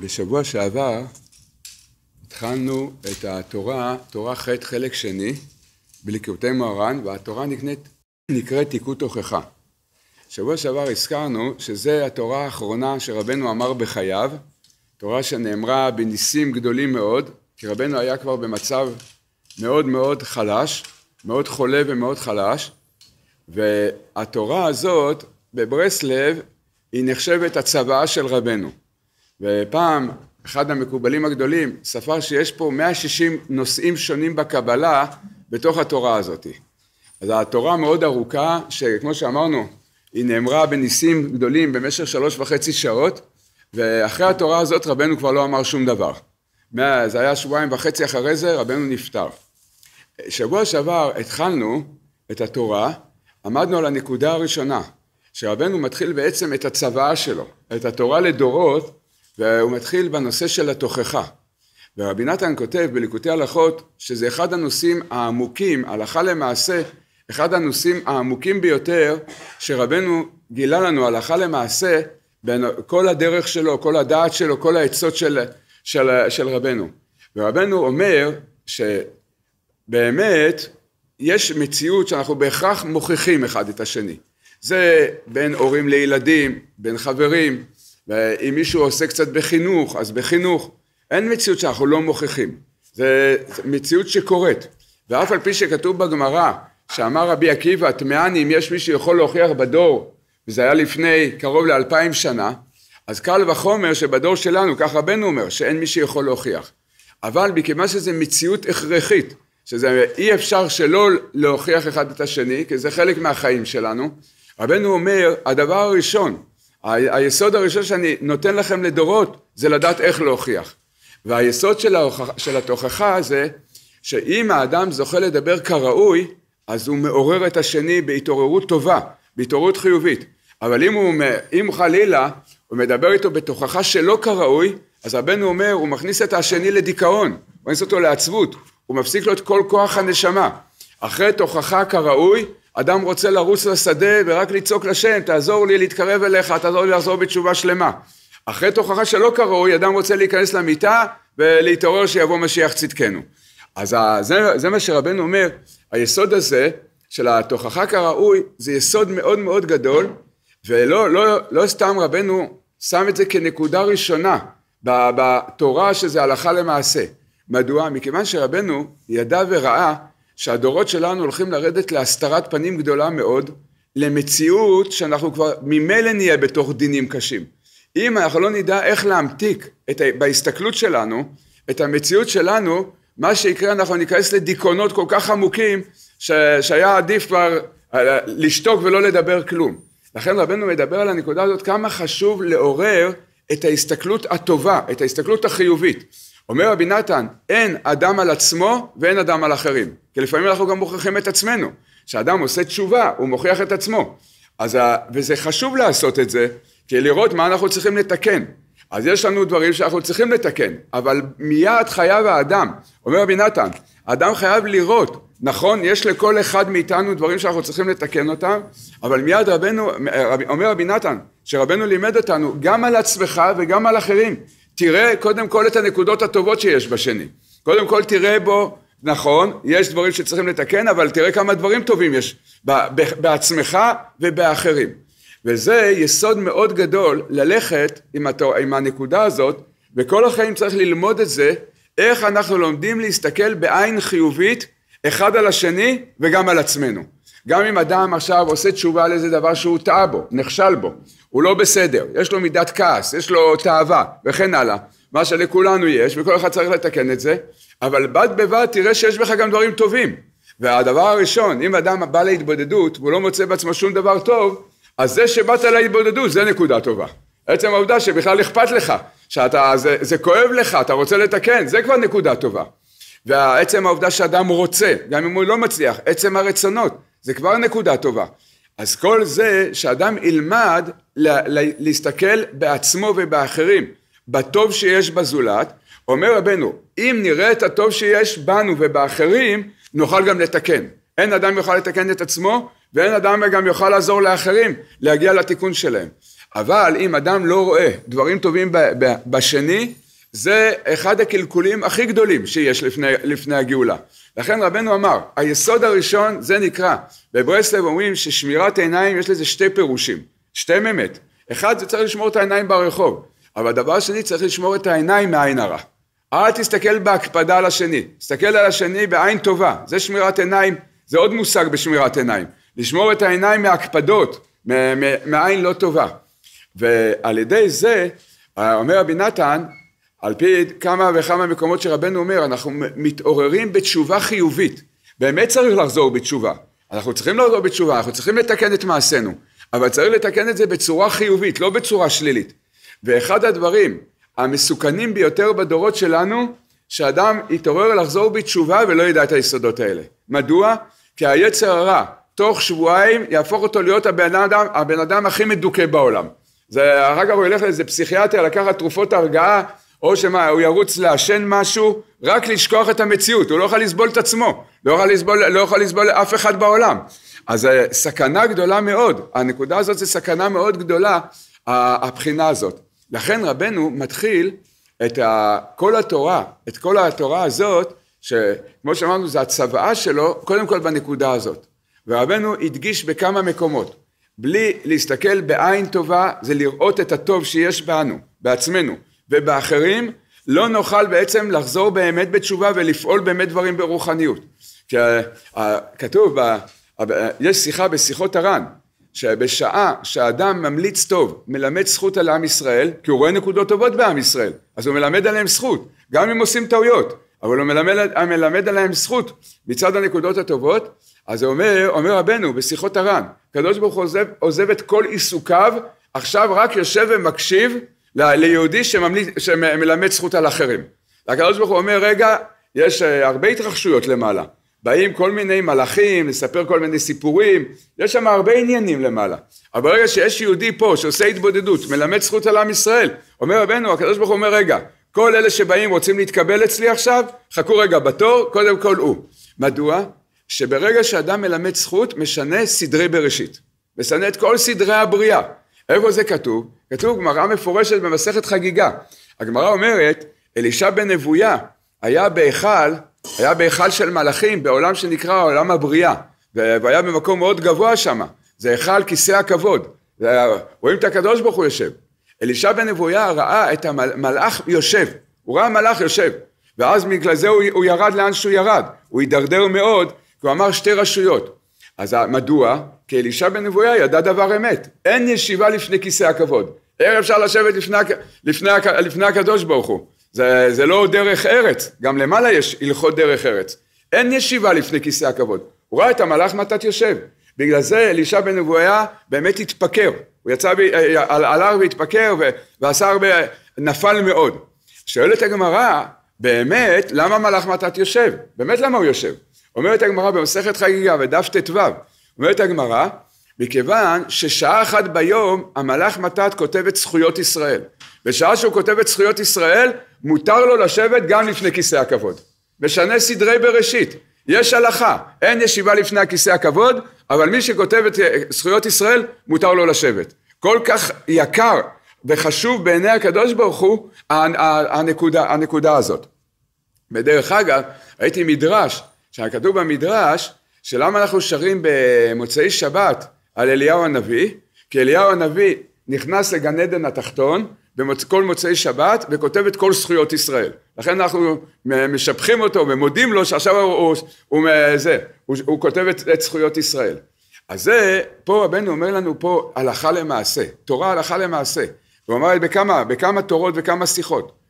בשבוע שעבר התחלנו את התורה, תורה ח' חלק שני, בליקוטי מוהר"ן, והתורה נקנית, נקראת תיקות תוכחה. שבוע שעבר הזכרנו שזה התורה האחרונה שרבנו אמר בחייו, תורה שנאמרה בניסים גדולים מאוד, כי רבנו היה כבר במצב מאוד מאוד חלש, מאוד חולה ומאוד חלש, והתורה הזאת בברסלב היא נחשבת הצוואה של רבנו. ופעם אחד המקובלים הגדולים ספר שיש פה 160 נושאים שונים בקבלה בתוך התורה הזאת. אז התורה מאוד ארוכה, שכמו שאמרנו, היא נאמרה בניסים גדולים במשך שלוש וחצי שעות, ואחרי התורה הזאת רבנו כבר לא אמר שום דבר. זה היה שבועיים וחצי אחרי זה, רבנו נפטר. שבוע שעבר התחלנו את התורה, עמדנו על הנקודה הראשונה, שרבנו מתחיל בעצם את הצוואה שלו, את התורה לדורות, והוא מתחיל בנושא של התוכחה. ורבי נתן כותב בליקוטי הלכות שזה אחד הנושאים העמוקים, הלכה למעשה, אחד הנושאים העמוקים ביותר שרבנו גילה לנו הלכה למעשה בין כל הדרך שלו, כל הדעת שלו, כל העצות של, של, של רבנו. ורבנו אומר שבאמת יש מציאות שאנחנו בהכרח מוכיחים אחד את השני. זה בין הורים לילדים, בין חברים, ואם מישהו עושה קצת בחינוך, אז בחינוך. אין מציאות שאנחנו לא מוכיחים. זה מציאות שקורית. ואף על פי שכתוב בגמרא, שאמר רבי עקיבא, טמאני אם יש מי שיכול להוכיח בדור, וזה היה לפני קרוב לאלפיים שנה, אז קל וחומר שבדור שלנו, כך רבנו אומר, שאין מי שיכול להוכיח. אבל מכיוון שזו מציאות הכרחית, שזה אי אפשר שלא להוכיח אחד את השני, כי זה חלק מהחיים שלנו, רבנו אומר, הדבר הראשון, היסוד הראשון שאני נותן לכם לדורות, זה לדעת איך להוכיח. והיסוד של, ההוכח, של התוכחה זה שאם האדם זוכה לדבר כראוי, אז הוא מעורר את השני בהתעוררות טובה, בהתעוררות חיובית. אבל אם הוא, אם חלילה הוא מדבר איתו בתוכחה שלא כראוי, אז רבנו אומר, הוא מכניס את השני לדיכאון, הוא מכניס אותו לעצבות, הוא מפסיק לו את כל כוח הנשמה. אחרי תוכחה כראוי, אדם רוצה לרוץ לשדה ורק לצעוק לשם, תעזור לי להתקרב אליך, תעזור לי לחזור בתשובה שלמה. אחרי תוכחה שלא כראוי, אדם רוצה להיכנס למיטה ולהתעורר שיבוא משיח צדקנו. אז זה, זה מה שרבנו אומר, היסוד הזה של התוכחה כראוי, זה יסוד מאוד מאוד גדול, ולא לא, לא סתם רבנו שם את זה כנקודה ראשונה בתורה שזה הלכה למעשה. מדוע? מכיוון שרבנו ידע וראה שהדורות שלנו הולכים לרדת להסתרת פנים גדולה מאוד, למציאות שאנחנו כבר ממילא נהיה בתוך דינים קשים. אם אנחנו לא נדע איך להמתיק את, בהסתכלות שלנו את המציאות שלנו, מה שיקרה אנחנו ניכנס לדיכאונות כל כך עמוקים ש, שהיה עדיף כבר אה, לשתוק ולא לדבר כלום. לכן רבנו מדבר על הנקודה הזאת כמה חשוב לעורר את ההסתכלות הטובה, את ההסתכלות החיובית. אומר רבי נתן, אין אדם על עצמו ואין אדם על אחרים. כי לפעמים אנחנו גם מוכיחים את עצמנו. כשאדם עושה תשובה, הוא מוכיח את עצמו. אז, וזה חשוב לעשות את זה, כי לראות מה אנחנו צריכים לתקן. אז יש לנו דברים שאנחנו צריכים לתקן, אבל מיד חייב האדם, אומר רבי נתן, האדם חייב לראות, נכון, יש לכל אחד מאיתנו דברים שאנחנו צריכים לתקן אותם, אבל מיד רבנו, אומר רבי נתן, שרבנו לימד אותנו גם על עצמך וגם על אחרים, תראה קודם כל את הנקודות הטובות שיש בשני. קודם כל תראה בו, נכון, יש דברים שצריכים לתקן, אבל תראה כמה דברים טובים יש בעצמך ובאחרים. וזה יסוד מאוד גדול ללכת עם, התור, עם הנקודה הזאת, וכל החיים צריך ללמוד את זה, איך אנחנו לומדים להסתכל בעין חיובית אחד על השני וגם על עצמנו. גם אם אדם עכשיו עושה תשובה על איזה דבר שהוא טעה בו, נכשל בו, הוא לא בסדר, יש לו מידת כעס, יש לו תאווה וכן הלאה, מה שלכולנו יש וכל אחד צריך לתקן את זה, אבל בד בבד תראה שיש בך גם דברים טובים. והדבר הראשון, אם אדם בא להתבודדות והוא לא מוצא בעצמו שום דבר טוב, אז זה שבאת להתבודדות זה נקודה טובה. עצם העובדה שבכלל אכפת לך, שאתה, זה, זה כואב לך, אתה רוצה לתקן, זה כבר נקודה טובה. ועצם העובדה שאדם רוצה, גם אם הוא לא מצליח, עצם הרצונות, זה כבר נקודה טובה. אז כל זה שאדם ילמד להסתכל בעצמו ובאחרים, בטוב שיש בזולת, אומר רבנו, אם נראה את הטוב שיש בנו ובאחרים, נוכל גם לתקן. אין אדם יוכל לתקן את עצמו, ואין אדם גם יוכל לעזור לאחרים להגיע לתיקון שלהם. אבל אם אדם לא רואה דברים טובים בשני, זה אחד הקלקולים הכי גדולים שיש לפני, לפני הגאולה. לכן רבנו אמר, היסוד הראשון זה נקרא, בברסלב אומרים ששמירת עיניים יש לזה שתי פירושים, שתי באמת. אחד זה צריך לשמור את העיניים ברחוב, אבל דבר שני צריך לשמור את העיניים מעין הרע. אל תסתכל בהקפדה על השני, תסתכל על השני בעין טובה, זה שמירת עיניים, זה עוד מושג בשמירת עיניים. לשמור את העיניים מהקפדות, מעין לא טובה. ועל ידי זה, אומר רבי נתן, על פי כמה וכמה מקומות שרבנו אומר, אנחנו מתעוררים בתשובה חיובית. באמת צריך לחזור בתשובה. אנחנו צריכים לחזור בתשובה, אנחנו צריכים לתקן את מעשינו, אבל צריך לתקן את זה בצורה חיובית, לא בצורה שלילית. ואחד הדברים המסוכנים ביותר בדורות שלנו, שאדם יתעורר לחזור בתשובה ולא ידע את היסודות האלה. מדוע? כי היצר הרע תוך שבועיים יהפוך אותו להיות הבן אדם, הבן אדם הכי מדוכא בעולם. זה, אחר כך הוא ילך לאיזה פסיכיאטר לקחת תרופות הרגעה, או שמה, הוא ירוץ לעשן משהו, רק לשכוח את המציאות, הוא לא יכול לסבול את עצמו, לא יכול לסבול, לא יכול לסבול אף אחד בעולם. אז אה, סכנה גדולה מאוד, הנקודה הזאת זה סכנה מאוד גדולה, הבחינה הזאת. לכן רבנו מתחיל את כל התורה, את כל התורה הזאת, שכמו שאמרנו זה הצוואה שלו, קודם כל בנקודה הזאת. ורבנו הדגיש בכמה מקומות. בלי להסתכל בעין טובה זה לראות את הטוב שיש בנו, בעצמנו ובאחרים, לא נוכל בעצם לחזור באמת בתשובה ולפעול באמת דברים ברוחניות. כתוב, יש שיחה בשיחות הר"ן, שבשעה שהאדם ממליץ טוב, מלמד זכות על עם ישראל, כי הוא רואה נקודות טובות בעם ישראל, אז הוא מלמד עליהם זכות, גם אם עושים טעויות, אבל הוא מלמד, מלמד עליהם זכות מצד הנקודות הטובות, אז אומר, אומר רבנו בשיחות הר"ן, הקדוש ברוך הוא עוזב, עוזב את כל עיסוקיו, עכשיו רק יושב ומקשיב ליהודי שממליץ, שמלמד זכות על אחרים. הקדוש ברוך הוא אומר, רגע, יש אה, הרבה התרחשויות למעלה. באים כל מיני מלאכים, לספר כל מיני סיפורים, יש שם הרבה עניינים למעלה. אבל ברגע שיש יהודי פה שעושה התבודדות, מלמד זכות על עם ישראל, אומר רבנו, הקדוש ברוך הוא אומר, רגע, כל אלה שבאים רוצים להתקבל אצלי עכשיו, חכו רגע בתור, קודם כל הוא. מדוע? שברגע שאדם מלמד זכות, משנה סדרי בראשית. משנה את כל סדרי הבריאה. איפה זה כתוב? כתוב גמרא מפורשת במסכת חגיגה. הגמרא אומרת, אלישע בן נבויה היה בהיכל, היה בהיכל של מלאכים בעולם שנקרא עולם הבריאה, והיה במקום מאוד גבוה שם, זה היכל כיסא הכבוד, רואים את הקדוש ברוך הוא יושב. אלישע בן נבויה ראה את המלאך יושב, הוא ראה מלאך יושב, ואז בגלל זה הוא, הוא ירד לאן שהוא ירד, הוא הידרדר מאוד, כי הוא אמר שתי רשויות. אז מדוע? כי אלישע בן נבויה ידע דבר אמת, אין ישיבה לפני כיסא הכבוד, איך אפשר לשבת לפני, לפני, לפני הקדוש ברוך הוא? זה, זה לא דרך ארץ, גם למעלה יש הלכות דרך ארץ. אין ישיבה לפני כיסא הכבוד. הוא ראה את המלאך מתת יושב. בגלל זה אלישע בן נבויה באמת התפקר. הוא יצא, עלה והתפקר ועשה הרבה, נפל מאוד. שואלת הגמרא, באמת, למה מלאך מתת יושב? באמת למה הוא יושב? אומרת הגמרא במסכת חגיגה ודף ט"ו, אומרת הגמרא, מכיוון ששעה אחת ביום המלאך מתת כותב את זכויות ישראל. בשעה שהוא כותב את זכויות ישראל, מותר לו לשבת גם לפני כיסא הכבוד. משנה סדרי בראשית. יש הלכה, אין ישיבה לפני הכיסא הכבוד, אבל מי שכותב את זכויות ישראל, מותר לו לשבת. כל כך יקר וחשוב בעיני הקדוש ברוך הוא הנקודה, הנקודה הזאת. ודרך אגב, ראיתי מדרש, שכתוב במדרש, שלמה אנחנו שרים במוצאי שבת על אליהו הנביא, כי אליהו הנביא נכנס לגן עדן התחתון בכל מוצאי שבת וכותב את כל זכויות ישראל. לכן אנחנו משבחים אותו ומודים לו שעכשיו הוא, הוא, הוא, זה, הוא, הוא כותב את, את זכויות ישראל. אז זה, פה רבנו אומר לנו פה הלכה למעשה, תורה הלכה למעשה. הוא אמר בכמה, בכמה תורות וכמה שיחות.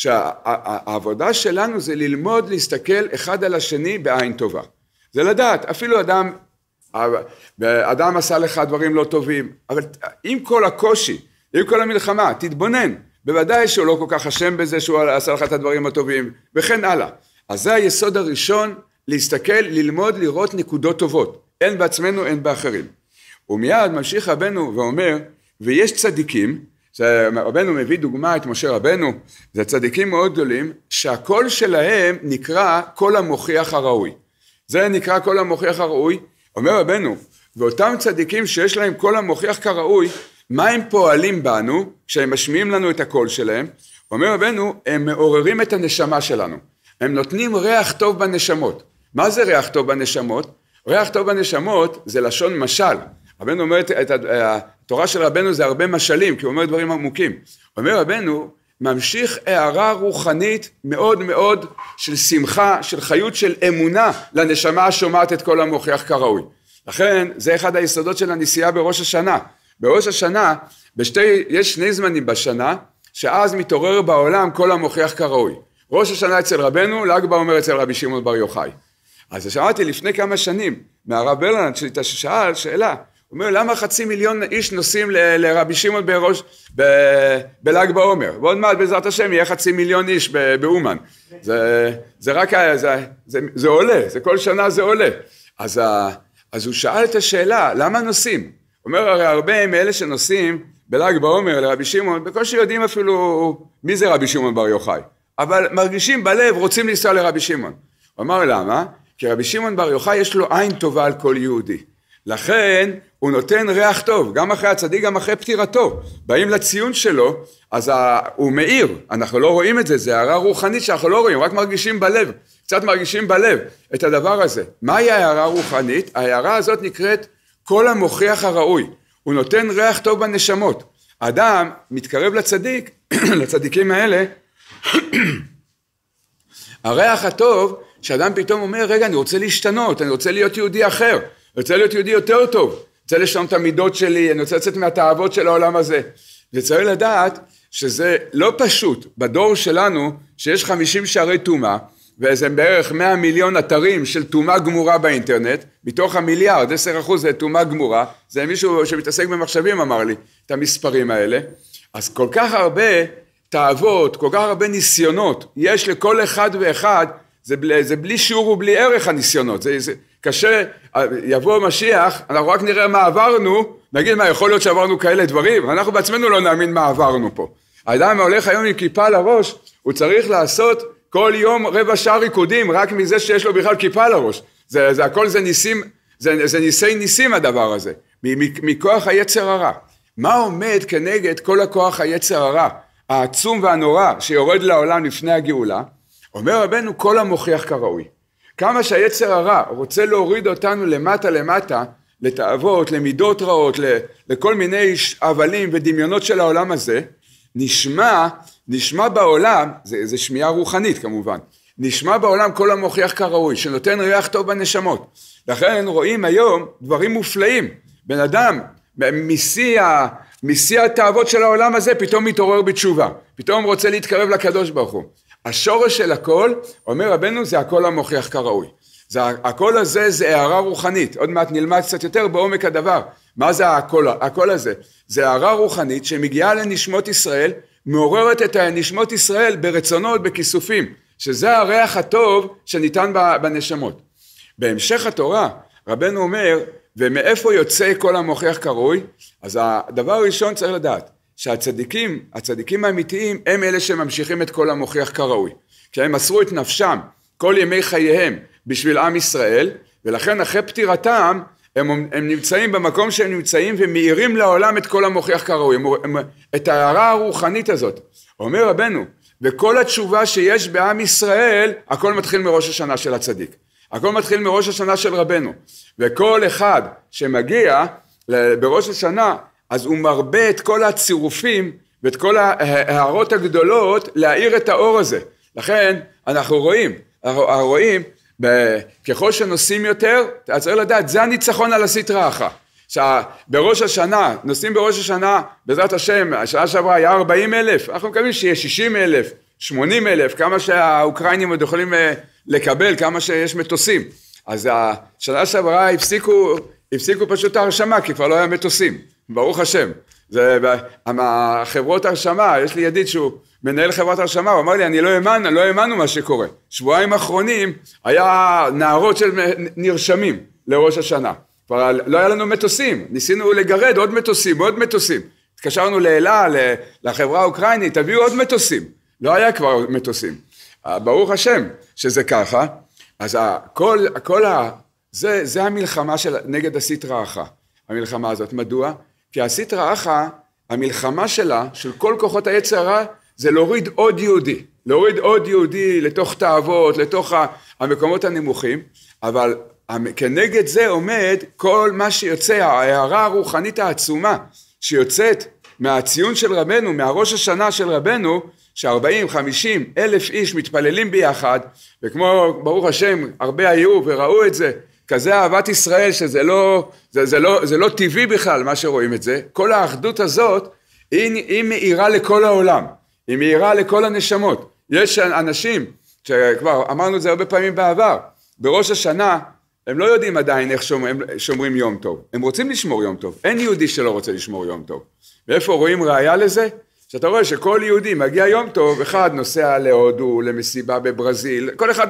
שהעבודה שלנו זה ללמוד להסתכל אחד על השני בעין טובה. זה לדעת, אפילו אדם, אדם עשה לך דברים לא טובים, אבל עם כל הקושי, עם כל המלחמה, תתבונן, בוודאי שהוא לא כל כך אשם בזה שהוא עשה לך את הדברים הטובים, וכן הלאה. אז זה היסוד הראשון, להסתכל, ללמוד, לראות נקודות טובות, הן בעצמנו, הן באחרים. ומיד ממשיך רבנו ואומר, ויש צדיקים רבנו מביא דוגמה את משה רבנו, זה צדיקים מאוד גדולים, שהקול שלהם נקרא קול המוכיח הראוי. זה נקרא קול המוכיח הראוי, אומר רבנו, ואותם צדיקים שיש להם קול המוכיח כראוי, מה הם פועלים בנו כשהם משמיעים לנו את הקול שלהם? אומר רבנו, הם מעוררים את הנשמה שלנו. הם נותנים ריח טוב בנשמות. מה זה ריח טוב בנשמות? ריח טוב בנשמות זה לשון משל. רבנו אומר, את התורה של רבנו זה הרבה משלים, כי הוא אומר דברים עמוקים. אומר רבנו, ממשיך הערה רוחנית מאוד מאוד של שמחה, של חיות, של אמונה לנשמה השומעת את כל המוכיח כראוי. לכן זה אחד היסודות של הנסיעה בראש השנה. בראש השנה, בשתי, יש שני זמנים בשנה, שאז מתעורר בעולם כל המוכיח כראוי. ראש השנה אצל רבנו, ל"ג בעומר אצל רבי שמעון בר יוחאי. אז שמעתי לפני כמה שנים מהרב ברלנד ששאל שאלה, הוא אומר למה חצי מיליון איש נוסעים לרבי שמעון בראש בל"ג בעומר? ועוד מעט בעזרת השם יהיה חצי מיליון איש באומן. זה, זה רק זה, זה, זה עולה זה כל שנה זה עולה. אז, אז הוא שאל את השאלה למה נוסעים? הוא אומר הרי הרבה מאלה שנוסעים בל"ג בעומר לרבי שמעון בקושי יודעים אפילו מי זה רבי שמעון בר יוחאי. אבל מרגישים בלב רוצים לנסוע לרבי שמעון. הוא אמר למה? כי רבי שמעון בר יוחאי יש לו עין טובה על כל יהודי. לכן הוא נותן ריח טוב, גם אחרי הצדיק, גם אחרי פטירתו. באים לציון שלו, אז ה... הוא מאיר, אנחנו לא רואים את זה, זה הערה רוחנית שאנחנו לא רואים, רק מרגישים בלב, קצת מרגישים בלב את הדבר הזה. מהי ההערה הרוחנית? ההערה הזאת נקראת כל המוכיח הראוי. הוא נותן ריח טוב בנשמות. אדם מתקרב לצדיק, לצדיקים האלה, הריח הטוב, שאדם פתאום אומר, רגע, אני רוצה להשתנות, אני רוצה להיות יהודי אחר. אני רוצה להיות יהודי יותר טוב, רוצה לשנות את המידות שלי, אני רוצה לצאת מהתאוות של העולם הזה. וצריך לדעת שזה לא פשוט בדור שלנו שיש 50 שערי טומאה ואיזה בערך 100 מיליון אתרים של טומאה גמורה באינטרנט, מתוך המיליארד, 10 אחוז זה טומאה גמורה, זה מישהו שמתעסק במחשבים אמר לי את המספרים האלה, אז כל כך הרבה תאוות, כל כך הרבה ניסיונות יש לכל אחד ואחד, זה, זה בלי שיעור ובלי ערך הניסיונות, זה, זה, קשה, יבוא משיח, אנחנו רק נראה מה עברנו, נגיד מה יכול להיות שעברנו כאלה דברים, אנחנו בעצמנו לא נאמין מה עברנו פה. האדם ההולך היום עם כיפה על הראש, הוא צריך לעשות כל יום רבע שעה ריקודים רק מזה שיש לו בכלל כיפה על הראש. זה, זה הכל זה ניסים, זה, זה ניסי ניסים הדבר הזה, מכוח היצר הרע. מה עומד כנגד כל הכוח היצר הרע, העצום והנורא שיורד לעולם לפני הגאולה? אומר רבנו כל המוכיח כראוי. כמה שהיצר הרע רוצה להוריד אותנו למטה למטה, לתאוות, למידות רעות, לכל מיני הבלים ודמיונות של העולם הזה, נשמע, נשמע בעולם, זה, זה שמיעה רוחנית כמובן, נשמע בעולם כל המוכיח כראוי, שנותן ריח טוב בנשמות. לכן רואים היום דברים מופלאים. בן אדם, משיא התאוות של העולם הזה, פתאום מתעורר בתשובה. פתאום רוצה להתקרב לקדוש ברוך הוא. השורש של הכל, אומר רבנו, זה הקול המוכיח כראוי. זה, הקול הזה זה הערה רוחנית, עוד מעט נלמד קצת יותר בעומק הדבר. מה זה הקול, הקול הזה? זה הערה רוחנית שמגיעה לנשמות ישראל, מעוררת את נשמות ישראל ברצונות, בכיסופים, שזה הריח הטוב שניתן בנשמות. בהמשך התורה, רבנו אומר, ומאיפה יוצא כל המוכיח כראוי? אז הדבר הראשון צריך לדעת, שהצדיקים, הצדיקים האמיתיים, הם אלה שממשיכים את כל המוכיח כראוי. כי הם מסרו את נפשם כל ימי חייהם בשביל עם ישראל, ולכן אחרי פטירתם הם, הם נמצאים במקום שהם נמצאים ומאירים לעולם את כל המוכיח כראוי, הם, הם, את ההערה הרוחנית הזאת. אומר רבנו, וכל התשובה שיש בעם ישראל, הכל מתחיל מראש השנה של הצדיק. הכל מתחיל מראש השנה של רבנו. וכל אחד שמגיע בראש השנה, אז הוא מרבה את כל הצירופים ואת כל ההערות הגדולות להאיר את האור הזה. לכן אנחנו רואים, רואים, ככל שנוסעים יותר, אתה צריך לדעת, זה הניצחון על הסטרא אחא. בראש השנה, נוסעים בראש השנה, בעזרת השם, השנה שעברה היה 40 אלף, אנחנו מקווים שיהיה 60 אלף, 80 אלף, כמה שהאוקראינים עוד יכולים אה, לקבל, כמה שיש מטוסים. אז השנה שעברה הפסיקו, הפסיקו פשוט ההרשמה, כי כבר לא היה מטוסים. ברוך השם. זה חברות הרשמה, יש לי ידיד שהוא מנהל חברת הרשמה, הוא אמר לי, אני לא האמנו, לא האמנו מה שקורה. שבועיים אחרונים היה נערות של נרשמים לראש השנה. כבר לא היה לנו מטוסים, ניסינו לגרד עוד מטוסים, עוד מטוסים. התקשרנו לאלה, לחברה האוקראינית, תביאו עוד מטוסים. לא היה כבר מטוסים. ברוך השם שזה ככה. אז הכל, הכל ה... זה, זה המלחמה של, נגד הסטרא אחא, המלחמה הזאת. מדוע? כי הסטרא אחא המלחמה שלה, של כל כוחות היצר הרע, זה להוריד עוד יהודי, להוריד עוד יהודי לתוך תאוות, לתוך המקומות הנמוכים, אבל כנגד זה עומד כל מה שיוצא, ההערה הרוחנית העצומה שיוצאת מהציון של רבנו, מהראש השנה של רבנו, שארבעים, חמישים, אלף איש מתפללים ביחד, וכמו ברוך השם הרבה היו וראו את זה, כזה אהבת ישראל שזה לא, זה, זה לא, זה לא טבעי בכלל מה שרואים את זה, כל האחדות הזאת היא, היא מאירה לכל העולם, היא מאירה לכל הנשמות. יש אנשים, שכבר אמרנו את זה הרבה פעמים בעבר, בראש השנה הם לא יודעים עדיין איך שומרים, שומרים יום טוב, הם רוצים לשמור יום טוב, אין יהודי שלא רוצה לשמור יום טוב. ואיפה רואים ראיה לזה? שאתה רואה שכל יהודי מגיע יום טוב, אחד נוסע להודו, למסיבה בברזיל, כל אחד,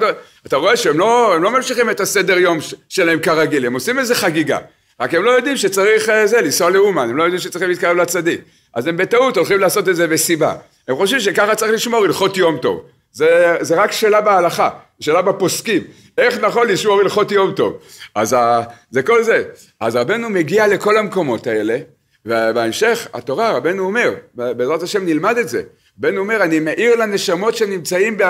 אתה רואה שהם לא, לא ממשיכים את הסדר יום שלהם כרגיל, הם עושים איזה חגיגה, רק הם לא יודעים שצריך אה, זה, לנסוע לאומן, הם לא יודעים שצריכים להתקרב לצדיק, אז הם בטעות הולכים לעשות את זה בסיבה, הם חושבים שככה צריך לשמור הלכות יום טוב, זה, זה רק שאלה בהלכה, שאלה בפוסקים, איך נכון לשמור הלכות יום טוב, אז ה, זה כל זה, אז רבנו מגיע לכל המקומות האלה, ובהמשך התורה רבנו אומר, בעזרת השם נלמד את זה, רבנו אומר אני מאיר לנשמות שנמצאים ב,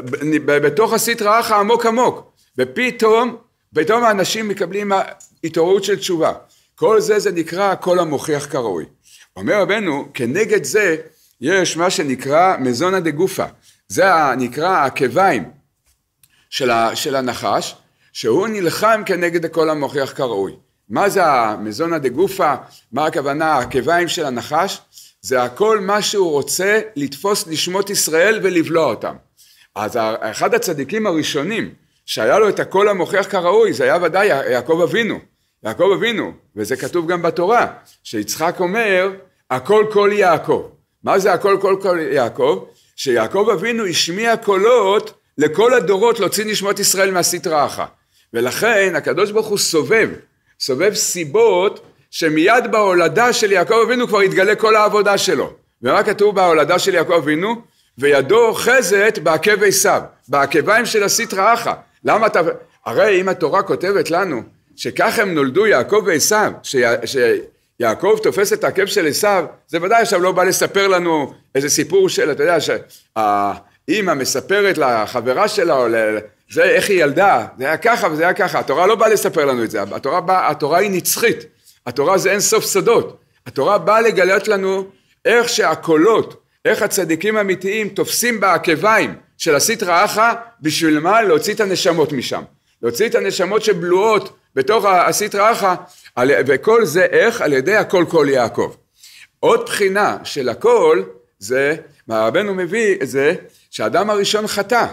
ב, ב, בתוך הסטרא אחא עמוק עמוק, ופתאום, פתאום האנשים מקבלים התעוררות של תשובה, כל זה זה נקרא הקול המוכיח כראוי. אומר רבנו כנגד זה יש מה שנקרא מזונה דגופה, זה נקרא העקביים של, של הנחש, שהוא נלחם כנגד הקול המוכיח כראוי. מה זה המזונה דה גופה, מה הכוונה העקביים של הנחש? זה הכל מה שהוא רוצה לתפוס נשמות ישראל ולבלוע אותם. אז אחד הצדיקים הראשונים שהיה לו את הקול המוכיח כראוי זה היה ודאי יעקב אבינו. יעקב אבינו, וזה כתוב גם בתורה, שיצחק אומר הכל קול יעקב. מה זה הכל קול קול יעקב? שיעקב אבינו השמיע קולות לכל הדורות להוציא נשמות ישראל מהסטרא אחרא. ולכן הקדוש ברוך הוא סובב סובב סיבות שמיד בהולדה של יעקב אבינו כבר התגלה כל העבודה שלו. ומה כתוב בהולדה של יעקב אבינו? וידו אוחזת בעקב עשיו, בעקביים של הסטרא אחא. למה אתה... הרי אם התורה כותבת לנו שככה הם נולדו יעקב ועשיו, שיעקב תופס את העקב של עשיו, זה ודאי עכשיו לא בא לספר לנו איזה סיפור של, אתה יודע, שהאימא מספרת לחברה שלה או זה איך היא ילדה, זה היה ככה וזה היה ככה, התורה לא באה לספר לנו את זה, התורה, בא, התורה היא נצחית, התורה זה אין סוף שדות, התורה באה לגלות לנו איך שהקולות, איך הצדיקים האמיתיים תופסים בעקביים של הסטרא אחא, בשביל מה? להוציא את הנשמות משם, להוציא את הנשמות שבלועות בתוך הסטרא אחא, וכל זה איך? על ידי הכל כל יעקב. עוד בחינה של הכל זה, מה רבנו מביא את זה, שהאדם הראשון חטא,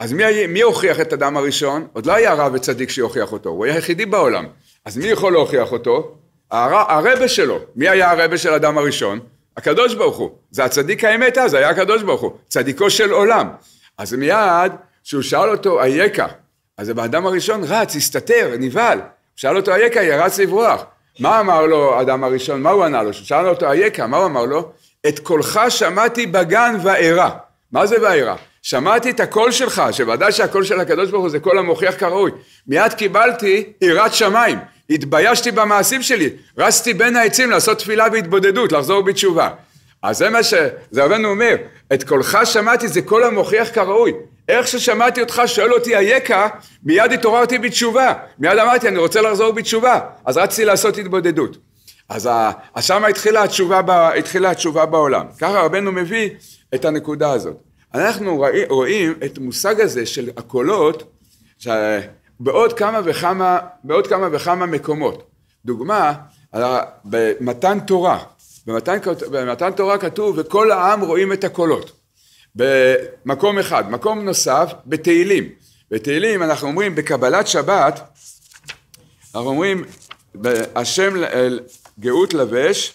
אז מי, מי הוכיח את אדם הראשון? עוד לא היה רב וצדיק שיוכיח אותו, הוא היה היחידי בעולם. אז מי יכול להוכיח אותו? הר, הרבה שלו. מי היה הרבה של אדם הראשון? הקדוש ברוך הוא. זה הצדיק האמת אז, היה הקדוש ברוך הוא. צדיקו של עולם. אז מיד, כשהוא שאל אותו, אייכה, אז האדם הראשון רץ, הסתתר, נבהל. שאל אותו אייכה, ירץ לברוח. מה אמר לו האדם הראשון? מה הוא ענה לו? שאל אותו אייכה, מה הוא אמר לו? את קולך שמעתי בגן ואירא. מה זה ואירא? שמעתי את הקול שלך, שוודאי שהקול של הקדוש ברוך הוא זה קול המוכיח כראוי. מיד קיבלתי יראת שמיים, התביישתי במעשים שלי, רצתי בין העצים לעשות תפילה והתבודדות, לחזור בתשובה. אז זה מה שזה רבנו אומר, את קולך שמעתי זה קול המוכיח כראוי. איך ששמעתי אותך שואל אותי אייכה, מיד התעוררתי בתשובה. מיד אמרתי אני רוצה לחזור בתשובה. אז רצתי לעשות התבודדות. אז, שם התחילה התשובה, התחילה התשובה בעולם. ככה רבנו מביא את הנקודה הזאת. אנחנו רואים את המושג הזה של הקולות בעוד כמה וכמה, בעוד כמה וכמה מקומות. דוגמה, במתן תורה, במתן, במתן תורה כתוב וכל העם רואים את הקולות. במקום אחד. מקום נוסף, בתהילים. בתהילים אנחנו אומרים בקבלת שבת, אנחנו אומרים השם גאות לבש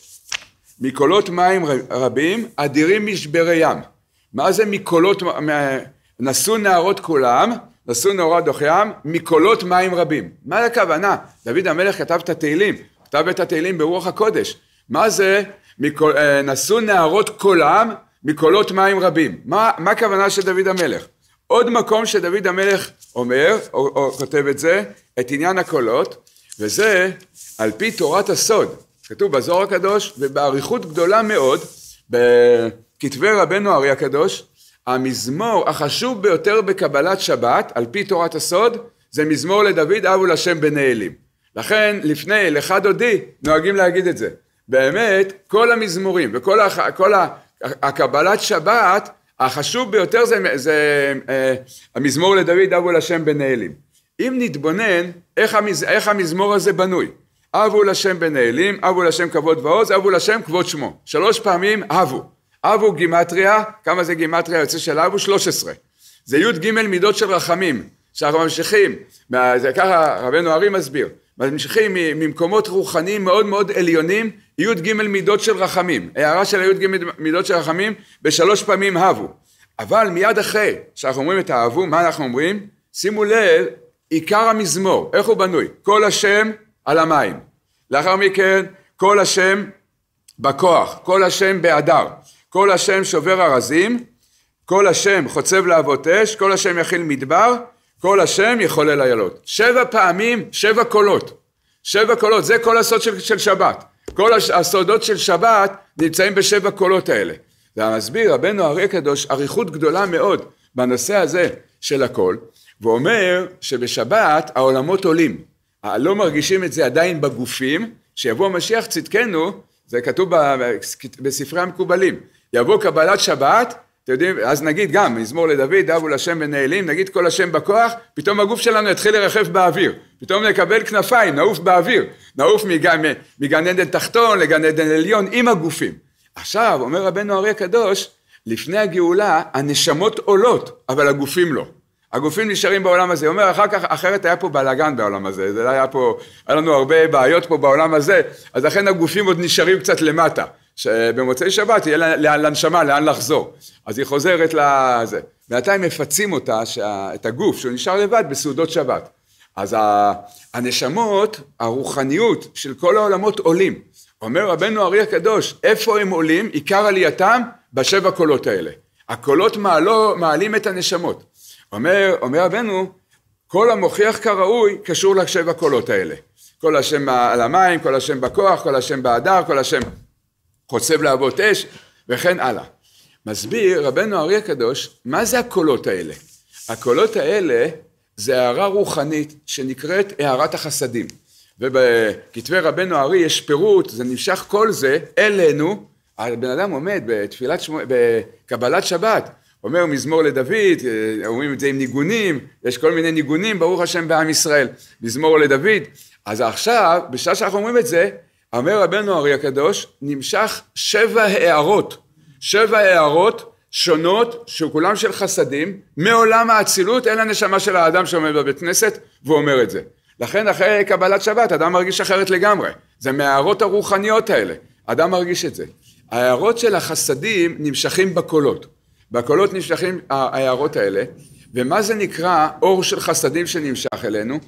מקולות מים רבים אדירים משברי ים. מה זה מקולות, נשאו נערות כולם, נשאו נערות דוחיים, מקולות מים רבים. מה הכוונה? דוד המלך כתב את התהילים, כתב את התהילים ברוח הקודש. מה זה אה, נשאו נערות כולם מקולות מים רבים? מה, מה הכוונה של דוד המלך? עוד מקום שדוד המלך אומר, או, או כותב את זה, את עניין הקולות, וזה על פי תורת הסוד. כתוב בזוהר הקדוש ובאריכות גדולה מאוד בכתבי רבנו ארי הקדוש המזמור החשוב ביותר בקבלת שבת על פי תורת הסוד זה מזמור לדוד אבו לשם בני אלים לכן לפני לך דודי נוהגים להגיד את זה באמת כל המזמורים וכל הח, כל הקבלת שבת החשוב ביותר זה, זה אה, המזמור לדוד אבו לשם בני אלים אם נתבונן איך, המז, איך המזמור הזה בנוי אבו לשם בני אלים, אבו לשם כבוד ועוז, אבו לשם כבוד שמו. שלוש פעמים אבו. אבו גימטריה, כמה זה גימטריה יוצא של אבו? שלוש עשרה. זה י"ג מידות של רחמים, שאנחנו ממשיכים, זה ככה רבנו ארי מסביר, ממשיכים ממקומות רוחניים מאוד מאוד עליונים, י"ג מידות של רחמים. הערה של הי"ג מידות של רחמים בשלוש פעמים הבו. אבל מיד אחרי שאנחנו אומרים את האהבו, מה אנחנו אומרים? שימו לב, עיקר המזמור, איך הוא בנוי? כל השם על המים. לאחר מכן, כל השם בכוח, כל השם בהדר, כל השם שובר ארזים, כל השם חוצב להבות אש, כל השם יכיל מדבר, כל השם יחולל איילות. שבע פעמים, שבע קולות. שבע קולות, זה כל הסוד של, של שבת. כל הסודות של שבת נמצאים בשבע קולות האלה. והמסביר רבנו אריה קדוש אריכות גדולה מאוד בנושא הזה של הכל, ואומר שבשבת העולמות עולים. לא מרגישים את זה עדיין בגופים, שיבוא המשיח צדקנו, זה כתוב בספרי המקובלים, יבוא קבלת שבת, אתם יודעים, אז נגיד גם, מזמור לדוד, אבו לשם ונעלים, נגיד כל השם בכוח, פתאום הגוף שלנו יתחיל לרחף באוויר, פתאום נקבל כנפיים, נעוף באוויר, נעוף מגן, מגן עדן תחתון לגן עדן עליון עם הגופים. עכשיו, אומר רבנו אריה קדוש, לפני הגאולה הנשמות עולות, אבל הגופים לא. הגופים נשארים בעולם הזה. אומר, אחר כך, אחרת היה פה בלאגן בעולם הזה, זה לא היה פה, היה לנו הרבה בעיות פה בעולם הזה, אז לכן הגופים עוד נשארים קצת למטה. שבמוצאי שבת יהיה לנשמה לאן לחזור. אז היא חוזרת לזה. בינתיים מפצים אותה, שה, את הגוף, שהוא נשאר לבד בסעודות שבת. אז הנשמות, הרוחניות של כל העולמות עולים. אומר רבנו ארי הקדוש, איפה הם עולים? עיקר עלייתם בשבע קולות האלה. הקולות מעלו, מעלים את הנשמות. אומר, אומר רבנו, כל המוכיח כראוי קשור לשבע קולות האלה. כל השם על המים, כל השם בכוח, כל השם בהדר, כל השם חוצב להבות אש, וכן הלאה. מסביר רבנו ארי הקדוש, מה זה הקולות האלה? הקולות האלה זה הערה רוחנית שנקראת הערת החסדים. ובכתבי רבנו ארי יש פירוט, זה נמשך כל זה אלינו, הבן אדם עומד בתפילת שמו, בקבלת שבת, אומר מזמור לדוד, אומרים את זה עם ניגונים, יש כל מיני ניגונים, ברוך השם בעם ישראל, מזמור לדוד. אז עכשיו, בשעה שאנחנו אומרים את זה, אומר רבנו ארי הקדוש, נמשך שבע הערות, שבע הערות שונות, שכולם של חסדים, מעולם האצילות אל הנשמה של האדם שעומד בבית כנסת, ואומר את זה. לכן אחרי קבלת שבת, אדם מרגיש אחרת לגמרי. זה מההערות הרוחניות האלה, אדם מרגיש את זה. ההערות של החסדים נמשכים בקולות. בקולות נמשכים ההערות האלה, ומה זה נקרא אור של חסדים שנמשך אלינו?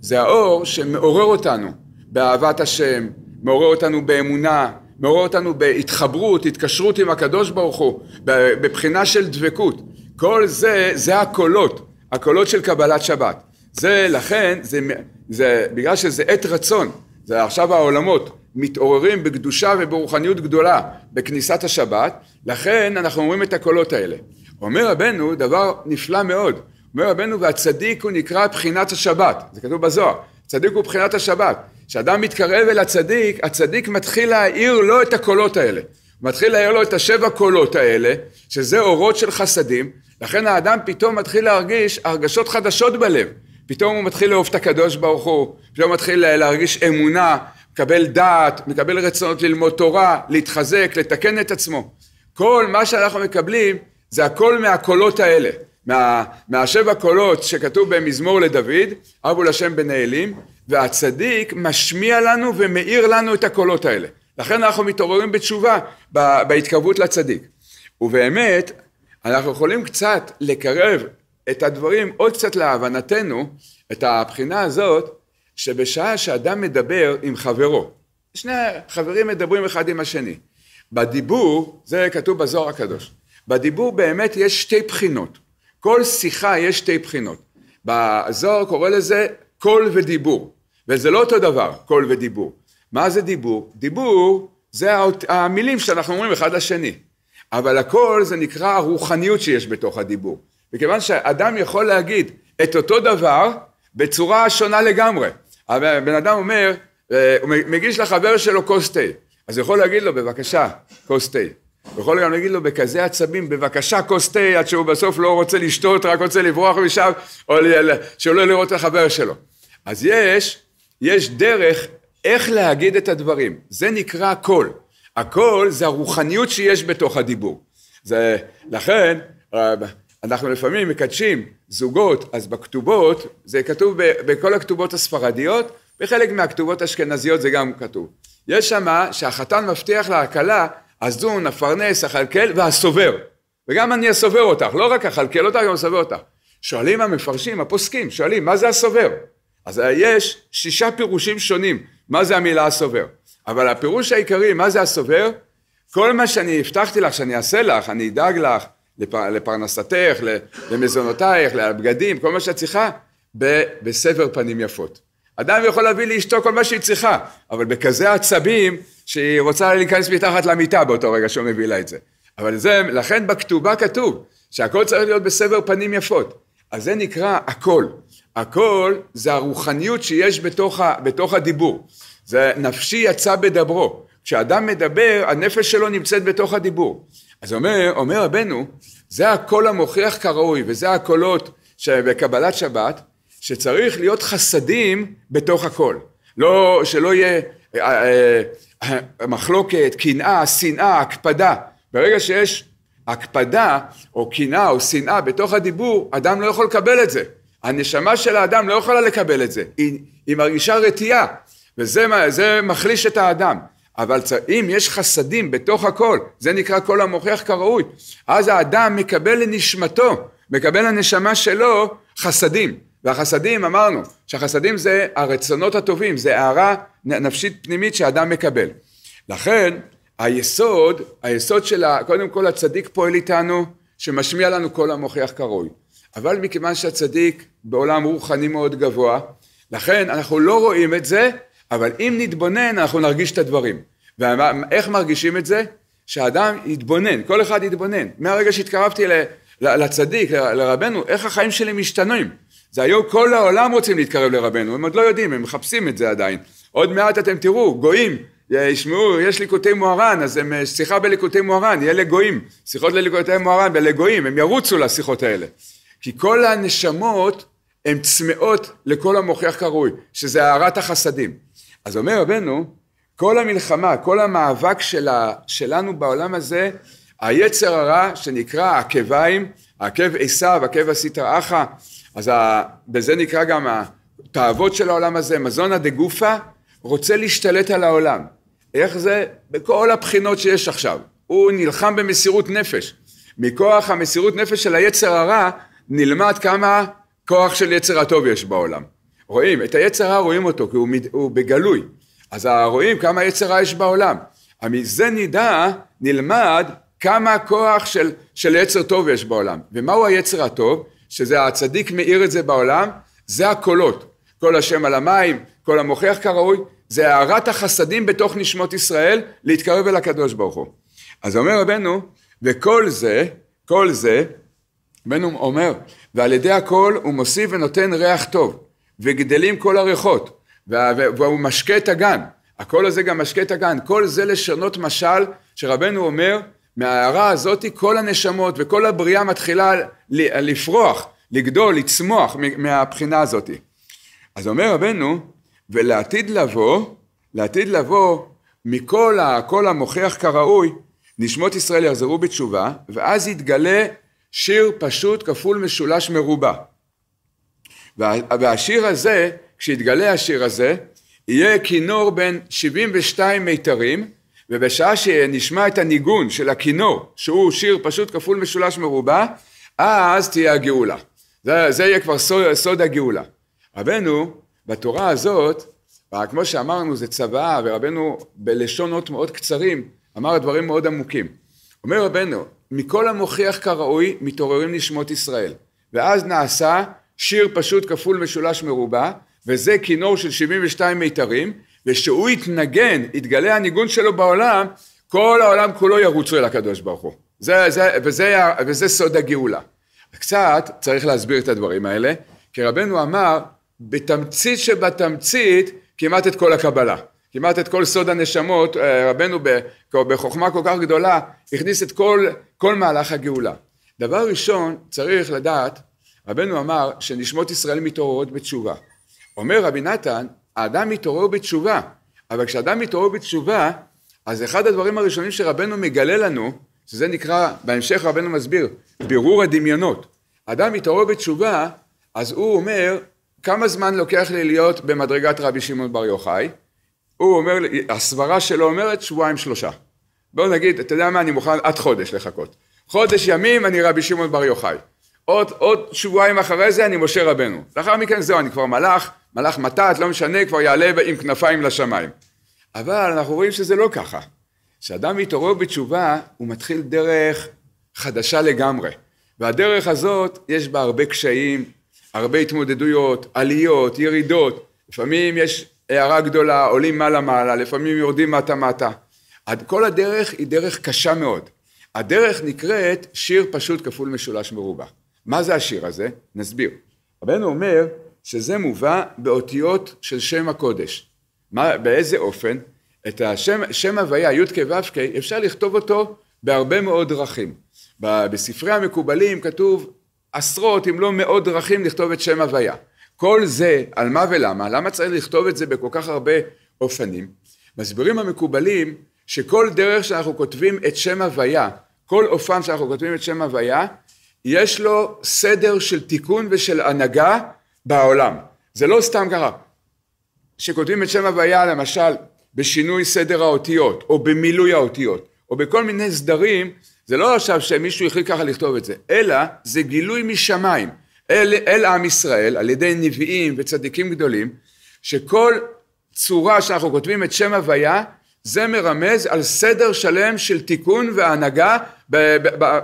זה האור שמעורר אותנו באהבת השם, מעורר אותנו באמונה, מעורר אותנו בהתחברות, התקשרות עם הקדוש ברוך הוא, בבחינה של דבקות. כל זה, זה הקולות, הקולות של קבלת שבת. זה לכן, זה, זה בגלל שזה עת רצון, זה עכשיו העולמות מתעוררים בקדושה וברוחניות גדולה בכניסת השבת, לכן אנחנו אומרים את הקולות האלה. אומר רבנו דבר נפלא מאוד, אומר רבנו והצדיק הוא נקרא בחינת השבת, זה כתוב בזוהר, צדיק הוא בחינת השבת. כשאדם מתקרב אל הצדיק, הצדיק מתחיל להאיר לו את הקולות האלה. מתחיל להאיר לו את השבע קולות האלה, שזה אורות של חסדים, לכן האדם פתאום מתחיל להרגיש הרגשות חדשות בלב. פתאום הוא מתחיל לאהוב את הקדוש ברוך הוא, פתאום מתחיל להרגיש אמונה, מקבל דעת, מקבל רצונות ללמוד תורה, להתחזק, לתקן את עצמו. כל מה שאנחנו מקבלים זה הכל מהקולות האלה. מה, מהשבע קולות שכתוב במזמור לדוד, אבו לשם בנעלים, והצדיק משמיע לנו ומאיר לנו את הקולות האלה. לכן אנחנו מתעוררים בתשובה בהתקרבות לצדיק. ובאמת, אנחנו יכולים קצת לקרב את הדברים עוד קצת להבנתנו, את הבחינה הזאת, שבשעה שאדם מדבר עם חברו, שני חברים מדברים אחד עם השני. בדיבור, זה כתוב בזוהר הקדוש, בדיבור באמת יש שתי בחינות. כל שיחה יש שתי בחינות. בזוהר קורא לזה קול ודיבור, וזה לא אותו דבר, קול ודיבור. מה זה דיבור? דיבור זה המילים שאנחנו אומרים אחד לשני. אבל הכל זה נקרא הרוחניות שיש בתוך הדיבור. מכיוון שאדם יכול להגיד את אותו דבר בצורה שונה לגמרי. הבן אדם אומר, אה, הוא מגיש לחבר שלו כוס תה, אז הוא יכול להגיד לו בבקשה כוס תה. הוא יכול גם להגיד לו בכזה עצבים בבקשה כוס תה עד שהוא בסוף לא רוצה לשתות רק רוצה לברוח משם או שלא לראות את החבר שלו. אז יש, יש דרך איך להגיד את הדברים, זה נקרא קול. הקול זה הרוחניות שיש בתוך הדיבור. זה, לכן אנחנו לפעמים מקדשים זוגות, אז בכתובות, זה כתוב בכל הכתובות הספרדיות, בחלק מהכתובות האשכנזיות זה גם כתוב. יש שמה שהחתן מבטיח להכלה, הזון, הפרנס, הכלכל והסובר. וגם אני אסובר אותך, לא רק אכלכל אותך, גם אסובר אותך. שואלים המפרשים, הפוסקים, שואלים, מה זה הסובר? אז יש שישה פירושים שונים, מה זה המילה הסובר. אבל הפירוש העיקרי, מה זה הסובר? כל מה שאני הבטחתי לך שאני אעשה לך, אני אדאג לך לפר, לפרנסתך, למזונותייך, לבגדים, כל מה שאת צריכה, בסבר פנים יפות. אדם יכול להביא לאשתו כל מה שהיא צריכה, אבל בכזה עצבים שהיא רוצה להיכנס מתחת למיטה באותו רגע שהוא מביא לה את זה. אבל זה, לכן בכתובה כתוב שהכל צריך להיות בסבר פנים יפות. אז זה נקרא הכל. הכל זה הרוחניות שיש בתוך, ה, בתוך הדיבור. זה נפשי יצא בדברו. כשאדם מדבר, הנפש שלו נמצאת בתוך הדיבור. אז אומר, אומר רבנו, זה הקול המוכיח כראוי, וזה הקולות שבקבלת שבת, שצריך להיות חסדים בתוך הכל. לא, שלא יהיה אה, אה, מחלוקת, קנאה, שנאה, הקפדה. ברגע שיש הקפדה או קנאה או שנאה בתוך הדיבור, אדם לא יכול לקבל את זה. הנשמה של האדם לא יכולה לקבל את זה, היא, היא מרגישה רתיעה, וזה מחליש את האדם. אבל אם יש חסדים בתוך הכל, זה נקרא כל המוכיח כראוי, אז האדם מקבל לנשמתו, מקבל לנשמה שלו חסדים. והחסדים אמרנו שהחסדים זה הרצונות הטובים, זה הערה נפשית פנימית שאדם מקבל. לכן היסוד, היסוד של קודם כל הצדיק פועל איתנו שמשמיע לנו כל המוכיח כראוי. אבל מכיוון שהצדיק בעולם רוחני מאוד גבוה, לכן אנחנו לא רואים את זה, אבל אם נתבונן אנחנו נרגיש את הדברים. ואיך מרגישים את זה? שהאדם יתבונן, כל אחד יתבונן. מהרגע שהתקרבתי לצדיק, לרבנו, איך החיים שלי משתנים. זה היום כל העולם רוצים להתקרב לרבנו, הם עוד לא יודעים, הם מחפשים את זה עדיין. עוד מעט אתם תראו, גויים, ישמעו, יש ליקוטי מוהר"ן, אז הם שיחה בליקוטי מוהר"ן, יהיה לגויים, שיחות לליקוטי מוהר"ן ולגויים, הם ירוצו לשיחות האלה. כי כל הנשמות הן צמאות לכל המוכיח קרוי, שזה הארת החסדים. אז אומר רבנו, כל המלחמה, כל המאבק שלה, שלנו בעולם הזה, היצר הרע שנקרא עקביים, עקב עשיו, עקב עשית אחא, אז ה, בזה נקרא גם התאוות של העולם הזה, מזונה דה גופה, רוצה להשתלט על העולם. איך זה? בכל הבחינות שיש עכשיו. הוא נלחם במסירות נפש. מכוח המסירות נפש של היצר הרע, נלמד כמה כוח של יצר הטוב יש בעולם. רואים, את היצר הרע רואים אותו, כי הוא, הוא בגלוי. אז רואים כמה יצר רע יש בעולם. מזה נדע, נלמד כמה כוח של, של יצר טוב יש בעולם. ומהו היצר הטוב? שזה הצדיק מאיר את זה בעולם, זה הקולות. כל השם על המים, כל המוכיח כראוי, זה הארת החסדים בתוך נשמות ישראל להתקרב אל הקדוש ברוך הוא. אז אומר רבנו, וכל זה, כל זה, רבנו אומר, ועל ידי הכל הוא מוסיף ונותן ריח טוב, וגדלים כל הריחות, והוא משקה את הגן. הקול הזה גם משקה את הגן. כל זה לשונות משל שרבנו אומר, מההערה הזאת כל הנשמות וכל הבריאה מתחילה לפרוח, לגדול, לצמוח מהבחינה הזאת. אז אומר רבנו, ולעתיד לבוא, לעתיד לבוא, מכל הקול המוכיח כראוי, נשמות ישראל יחזרו בתשובה, ואז יתגלה שיר פשוט כפול משולש מרובע. והשיר הזה, כשיתגלה השיר הזה, יהיה כינור בין 72 מיתרים, ובשעה שנשמע את הניגון של הכינור, שהוא שיר פשוט כפול משולש מרובע, אז תהיה הגאולה. זה, זה יהיה כבר סוד, סוד הגאולה. רבנו, בתורה הזאת, כמו שאמרנו, זה צוואה, ורבנו בלשונות מאוד קצרים, אמר דברים מאוד עמוקים. אומר רבנו, מכל המוכיח כראוי מתעוררים נשמות ישראל. ואז נעשה שיר פשוט כפול משולש מרובע, וזה כינור של 72 מיתרים, ושהוא יתנגן, יתגלה הניגון שלו בעולם, כל העולם כולו ירוצו אל הקדוש ברוך הוא. זה, זה, וזה, וזה סוד הגאולה. קצת צריך להסביר את הדברים האלה, כי רבנו אמר, בתמצית שבתמצית, כמעט את כל הקבלה. כמעט את כל סוד הנשמות, אה, רבנו בחוכמה כל כך גדולה, הכניס את כל, כל מהלך הגאולה. דבר ראשון, צריך לדעת, רבנו אמר שנשמות ישראל מתעוררות בתשובה. אומר רבי נתן, האדם מתעורר בתשובה, אבל כשאדם מתעורר בתשובה, אז אחד הדברים הראשונים שרבנו מגלה לנו, שזה נקרא, בהמשך רבנו מסביר, בירור הדמיונות. אדם מתעורר בתשובה, אז הוא אומר, כמה זמן לוקח לי להיות במדרגת רבי שמעון בר יוחאי? הוא אומר, הסברה שלו אומרת שבועיים שלושה. בואו נגיד, אתה יודע מה, אני מוכן עד חודש לחכות. חודש ימים אני רבי שמעון בר יוחאי. עוד, עוד שבועיים אחרי זה אני משה רבנו. לאחר מכן זהו, אני כבר מלאך, מלאך מתת, לא משנה, כבר יעלה עם כנפיים לשמיים. אבל אנחנו רואים שזה לא ככה. כשאדם מתעורר בתשובה, הוא מתחיל דרך חדשה לגמרי. והדרך הזאת, יש בה הרבה קשיים, הרבה התמודדויות, עליות, ירידות. לפעמים יש הערה גדולה, עולים מעלה מעלה, לפעמים יורדים מטה מטה. כל הדרך היא דרך קשה מאוד. הדרך נקראת שיר פשוט כפול משולש מרובע. מה זה השיר הזה? נסביר. רבנו אומר שזה מובא באותיות של שם הקודש. מה, באיזה אופן? את השם, שם הוויה י"ק ו"ק אפשר לכתוב אותו בהרבה מאוד דרכים. בספרי המקובלים כתוב עשרות אם לא מאות דרכים לכתוב את שם הוויה. כל זה על מה ולמה, למה צריך לכתוב את זה בכל כך הרבה אופנים? מסבירים המקובלים שכל דרך שאנחנו כותבים את שם הוויה, כל אופן שאנחנו כותבים את שם הוויה, יש לו סדר של תיקון ושל הנהגה בעולם. זה לא סתם ככה. שכותבים את שם הוויה למשל בשינוי סדר האותיות, או במילוי האותיות, או בכל מיני סדרים, זה לא עכשיו שמישהו החליט ככה לכתוב את זה, אלא זה גילוי משמיים אל, אל עם ישראל על ידי נביאים וצדיקים גדולים, שכל צורה שאנחנו כותבים את שם הוויה, זה מרמז על סדר שלם של תיקון והנהגה,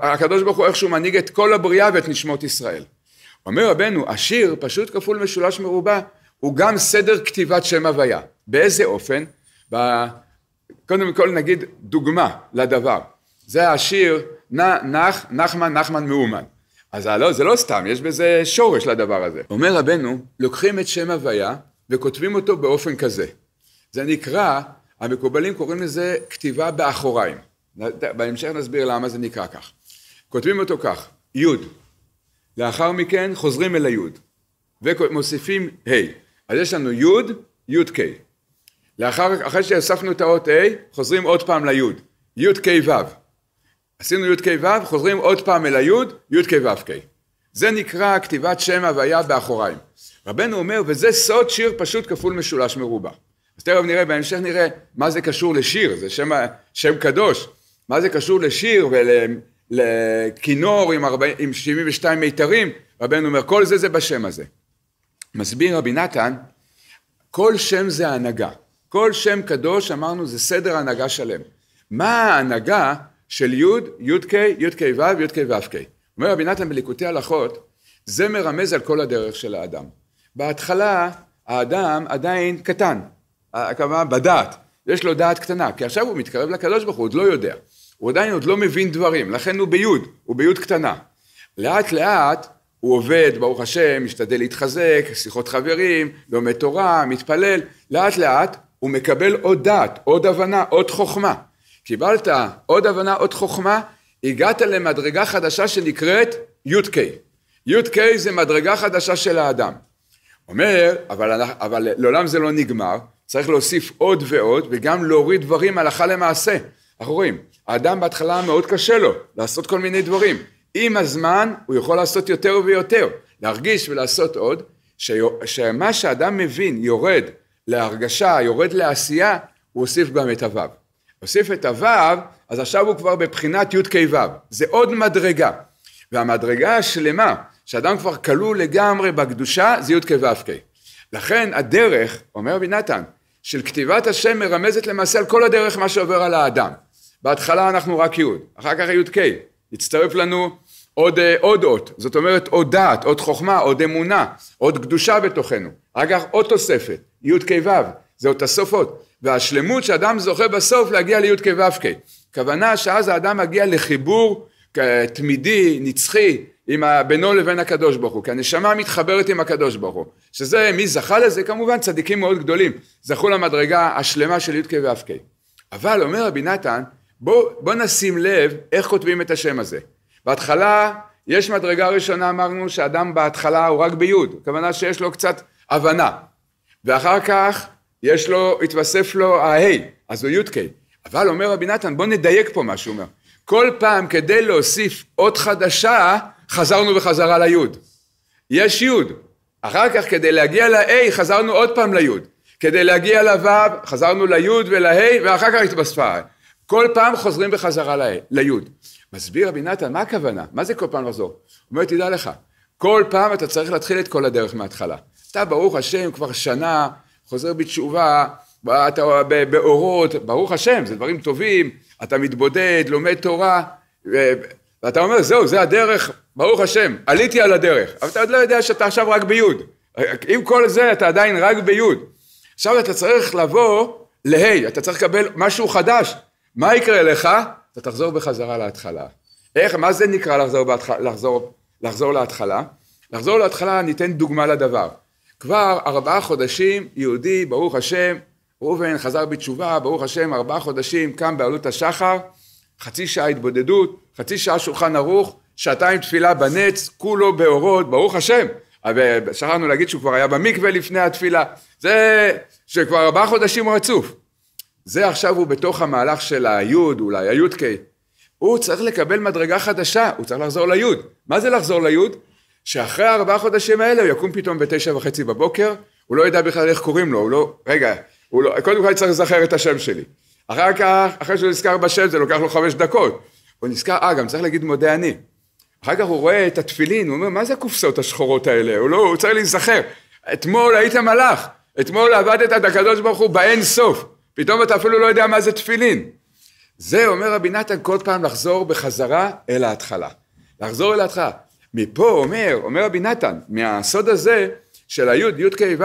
הקדוש ברוך הוא איכשהו מנהיג את כל הבריאה ואת נשמות ישראל. אומר רבנו, השיר פשוט כפול משולש מרובע, הוא גם סדר כתיבת שם הוויה. באיזה אופן? ב... קודם כל נגיד דוגמה לדבר. זה השיר נח, נחמן, נחמן מאומן. אז לא, זה לא סתם, יש בזה שורש לדבר הזה. אומר רבנו, לוקחים את שם הוויה וכותבים אותו באופן כזה. זה נקרא, המקובלים קוראים לזה כתיבה באחוריים. בהמשך נסביר למה זה נקרא כך. כותבים אותו כך, י', לאחר מכן חוזרים אל הי', ומוסיפים ה'. אז יש לנו י', י' ק'. לאחר, אחרי שהוספנו את האות ה', חוזרים עוד פעם לי', י' ק' ו'. עשינו י' כ' ו', חוזרים עוד פעם אל הי', י' כ' ו' כ'. זה נקרא כתיבת שם הוויה באחוריים. רבנו אומר, וזה סוד שיר פשוט כפול משולש מרובע. אז תכף נראה, בהמשך נראה מה זה קשור לשיר, זה שם, שם קדוש. מה זה קשור לשיר ולכינור עם, עם 72 מיתרים, רבנו אומר, כל זה זה בשם הזה. מסביר רבי נתן, כל שם זה הנהגה. כל שם קדוש, אמרנו, זה סדר הנהגה שלם. מה ההנהגה של י', י"ק, י"ק ו', י"ק ו"ק. אומר רבי נתן בליקוטי הלכות, זה מרמז על כל הדרך של האדם. בהתחלה האדם עדיין קטן, הכוונה בדעת, יש לו דעת קטנה, כי עכשיו הוא מתקרב לקדוש ברוך הוא, עוד לא יודע, הוא עדיין עוד לא מבין דברים, לכן הוא ביוד, הוא ביוד קטנה. לאט לאט הוא עובד, ברוך השם, משתדל להתחזק, שיחות חברים, לומד תורה, מתפלל, לאט לאט הוא מקבל עוד דעת, עוד הבנה, עוד חוכמה. קיבלת עוד הבנה, עוד חוכמה, הגעת למדרגה חדשה שנקראת י"ק. י"ק זה מדרגה חדשה של האדם. אומר, אבל, אבל לעולם זה לא נגמר, צריך להוסיף עוד ועוד וגם להוריד דברים הלכה למעשה. אנחנו רואים, האדם בהתחלה מאוד קשה לו לעשות כל מיני דברים. עם הזמן הוא יכול לעשות יותר ויותר, להרגיש ולעשות עוד, ש... שמה שאדם מבין יורד להרגשה, יורד לעשייה, הוא הוסיף גם את הוו. הוסיף את הוו, אז עכשיו הוא כבר בבחינת י"ק ו', זה עוד מדרגה. והמדרגה השלמה, שאדם כבר כלול לגמרי בקדושה, זה י"ק ו"ק. לכן הדרך, אומר רבי נתן, של כתיבת השם מרמזת למעשה על כל הדרך מה שעובר על האדם. בהתחלה אנחנו רק י', אחר כך י"ק, יצטרף לנו עוד, אה, עוד אות, זאת אומרת עוד דעת, עוד חוכמה, עוד אמונה, עוד קדושה בתוכנו, אחר כך עוד תוספת, י"ק ו', זה עוד הסופות. והשלמות שאדם זוכה בסוף להגיע לי"ק ו"ק. כוונה שאז האדם מגיע לחיבור תמידי, נצחי, עם בינו לבין הקדוש ברוך הוא, כי הנשמה מתחברת עם הקדוש ברוך הוא, שזה, מי זכה לזה? כמובן צדיקים מאוד גדולים, זכו למדרגה השלמה של י"ק ו"ק. אבל אומר רבי נתן, בוא, בוא נשים לב איך כותבים את השם הזה. בהתחלה, יש מדרגה ראשונה, אמרנו שאדם בהתחלה הוא רק ביוד, הכוונה שיש לו קצת הבנה, ואחר כך יש לו, התווסף לו ההי, אז הוא י"ק. אבל אומר רבי נתן, בוא נדייק פה מה שהוא אומר. כל פעם כדי להוסיף אות חדשה, חזרנו בחזרה ליוד. יש יוד. אחר כך כדי להגיע ל-A חזרנו עוד פעם ליוד. כדי להגיע ל-ו' חזרנו ליוד ול-ה' ואחר כך התווספה. כל פעם חוזרים בחזרה ליוד. מסביר רבי נתן, מה הכוונה? מה זה כל פעם לחזור? הוא אומר, תדע לך, כל פעם אתה צריך להתחיל את כל הדרך מההתחלה. אתה ברוך השם כבר שנה, חוזר בתשובה, אתה באורות, ברוך השם, זה דברים טובים, אתה מתבודד, לומד תורה, ואתה אומר, זהו, זה הדרך, ברוך השם, עליתי על הדרך, אבל אתה עוד לא יודע שאתה עכשיו רק ביוד. עם כל זה אתה עדיין רק ביוד. עכשיו אתה צריך לבוא להי, אתה צריך לקבל משהו חדש. מה יקרה לך? אתה תחזור בחזרה להתחלה. איך, מה זה נקרא לחזור, בהתח... לחזור, לחזור להתחלה? לחזור להתחלה, ניתן דוגמה לדבר. כבר ארבעה חודשים, יהודי, ברוך השם, ראובן חזר בתשובה, ברוך השם, ארבעה חודשים, קם בעלות השחר, חצי שעה התבודדות, חצי שעה שולחן ערוך, שעתיים תפילה בנץ, כולו באורות, ברוך השם. שכחנו להגיד שהוא כבר היה במקווה לפני התפילה, זה שכבר ארבעה חודשים רצוף. זה עכשיו הוא בתוך המהלך של היוד, אולי היודק. הוא צריך לקבל מדרגה חדשה, הוא צריך לחזור ליוד. מה זה לחזור ליוד? שאחרי הארבעה חודשים האלה הוא יקום פתאום בתשע וחצי בבוקר, הוא לא ידע בכלל איך קוראים לו, הוא לא, רגע, הוא לא, קודם כל צריך לזכר את השם שלי. אחר כך, אחרי שהוא נזכר בשם זה לוקח לו חמש דקות. הוא נזכר, אה, גם צריך להגיד מודה אני. אחר כך הוא רואה את התפילין, הוא אומר, מה זה הקופסאות השחורות האלה? הוא לא, הוא צריך להיזכר. אתמול היית מלאך, אתמול עבדת את הקדוש ברוך הוא באין סוף. פתאום אתה אפילו לא יודע מה זה תפילין. זה אומר רבי נתן כל פעם לחזור בחזרה אל ההתחלה. לחזור אל ההתחלה. מפה אומר, אומר רבי נתן, מהסוד הזה של היוד, י"ק ו',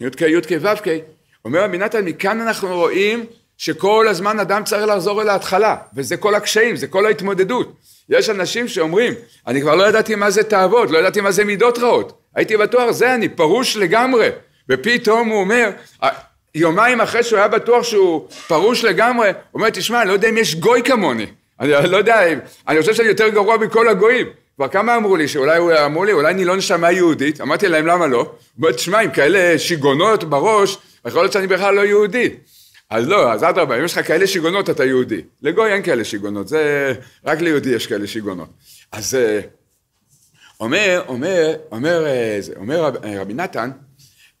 י"ק י"ק ו"ק, אומר רבי נתן, מכאן אנחנו רואים שכל הזמן אדם צריך לחזור אל ההתחלה, וזה כל הקשיים, זה כל ההתמודדות. יש אנשים שאומרים, אני כבר לא ידעתי מה זה תאוות, לא ידעתי מה זה מידות רעות, הייתי בטוח, זה אני פרוש לגמרי, ופתאום הוא אומר, יומיים אחרי שהוא היה בטוח שהוא פרוש לגמרי, הוא אומר, תשמע, אני לא יודע אם יש גוי כמוני, אני לא יודע, אני חושב שאני יותר גרוע מכל הגויים. כבר כמה אמרו לי, שאולי הוא אמרו לי, אולי אני לא נשמה יהודית, אמרתי להם למה לא, אומר, תשמע, עם כאלה שיגעונות בראש, יכול להיות שאני בכלל לא יהודי. אז לא, אז אדרבה, אם יש לך כאלה שיגעונות אתה יהודי. לגוי אין כאלה שיגעונות, זה רק ליהודי יש כאלה שיגעונות. אז אה, אומר, אומר, אומר, אה, אומר רבי נתן,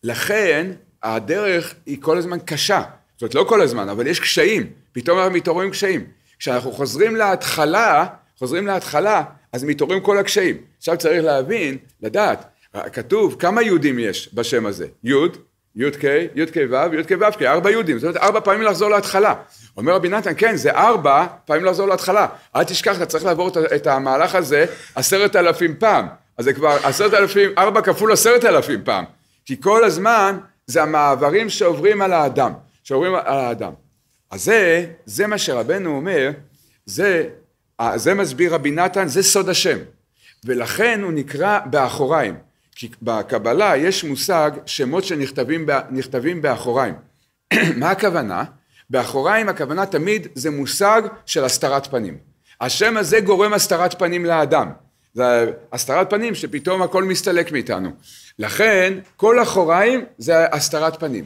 לכן הדרך היא כל הזמן קשה. זאת אומרת, לא כל הזמן, אבל יש קשיים. פתאום אנחנו מתעוררים קשיים. כשאנחנו חוזרים להתחלה, חוזרים להתחלה, אז מתעוררים כל הקשיים. עכשיו צריך להבין, לדעת, כתוב כמה יהודים יש בשם הזה. יוד, י"ק, י"ק ו', י"ק ו"ק, ארבע יהודים, זאת אומרת ארבע פעמים לחזור להתחלה. אומר רבי נתן, כן, זה ארבע פעמים לחזור להתחלה. אל תשכח, אתה צריך לעבור את המהלך הזה עשרת אלפים פעם. אז זה כבר עשרת אלפים, ארבע כפול עשרת אלפים פעם. כי כל הזמן זה המעברים שעוברים על האדם, שעוברים על האדם. אז זה, זה מה שרבנו אומר, זה, זה מסביר רבי נתן, זה סוד השם. ולכן הוא נקרא באחוריים. כי בקבלה יש מושג שמות שנכתבים באחוריים. מה הכוונה? באחוריים הכוונה תמיד זה מושג של הסתרת פנים. השם הזה גורם הסתרת פנים לאדם. זה הסתרת פנים שפתאום הכל מסתלק מאיתנו. לכן כל אחוריים זה הסתרת פנים.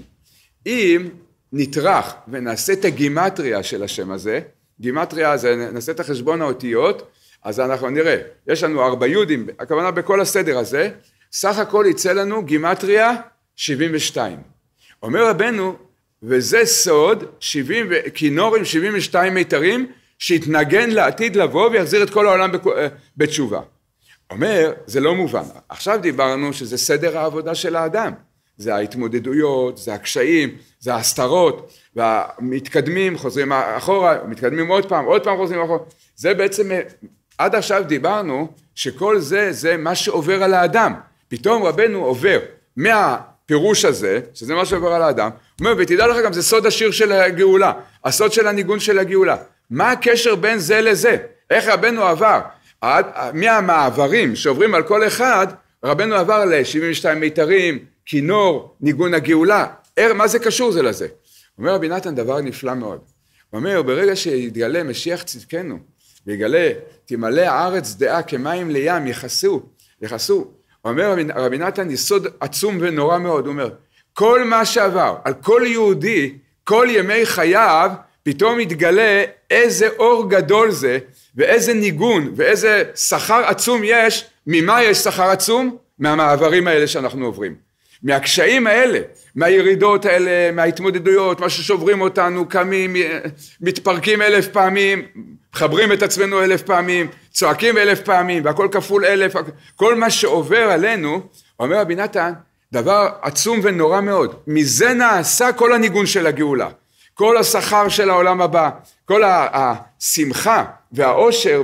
אם נטרח ונעשה את הגימטריה של השם הזה, גימטריה זה נעשה את החשבון האותיות, אז אנחנו נראה, יש לנו ארבע יודים, הכוונה בכל הסדר הזה, סך הכל יצא לנו גימטריה 72. אומר רבנו, וזה סוד, 70, כינור עם 72 מיתרים, שיתנגן לעתיד לבוא ויחזיר את כל העולם אה, בתשובה. אומר, זה לא מובן. עכשיו דיברנו שזה סדר העבודה של האדם. זה ההתמודדויות, זה הקשיים, זה ההסתרות, והמתקדמים חוזרים אחורה, מתקדמים עוד פעם, עוד פעם חוזרים אחורה. זה בעצם, עד עכשיו דיברנו שכל זה, זה מה שעובר על האדם. פתאום רבנו עובר מה, הפירוש הזה, שזה מה שעובר על האדם, הוא אומר, ותדע לך גם זה סוד השיר של הגאולה, הסוד של הניגון של הגאולה. מה הקשר בין זה לזה? איך רבנו עבר? מהמעברים שעוברים על כל אחד, רבנו עבר ל-72 מיתרים, כינור, ניגון הגאולה. מה זה קשור זה לזה? אומר רבי נתן דבר נפלא מאוד. הוא אומר, ברגע שיתגלה משיח צדקנו, ויגלה, תמלא הארץ דעה כמים לים, יכסו, יכסו. אומר רבי, נתן יסוד עצום ונורא מאוד, הוא אומר, כל מה שעבר על כל יהודי, כל ימי חייו, פתאום יתגלה איזה אור גדול זה, ואיזה ניגון, ואיזה שכר עצום יש, ממה יש שכר עצום? מהמעברים האלה שאנחנו עוברים. מהקשיים האלה, מהירידות האלה, מההתמודדויות, מה ששוברים אותנו, קמים, מתפרקים אלף פעמים, מחברים את עצמנו אלף פעמים, צועקים אלף פעמים, והכל כפול אלף, כל מה שעובר עלינו, אומר רבי נתן, דבר עצום ונורא מאוד. מזה נעשה כל הניגון של הגאולה. כל השכר של העולם הבא, כל השמחה והאושר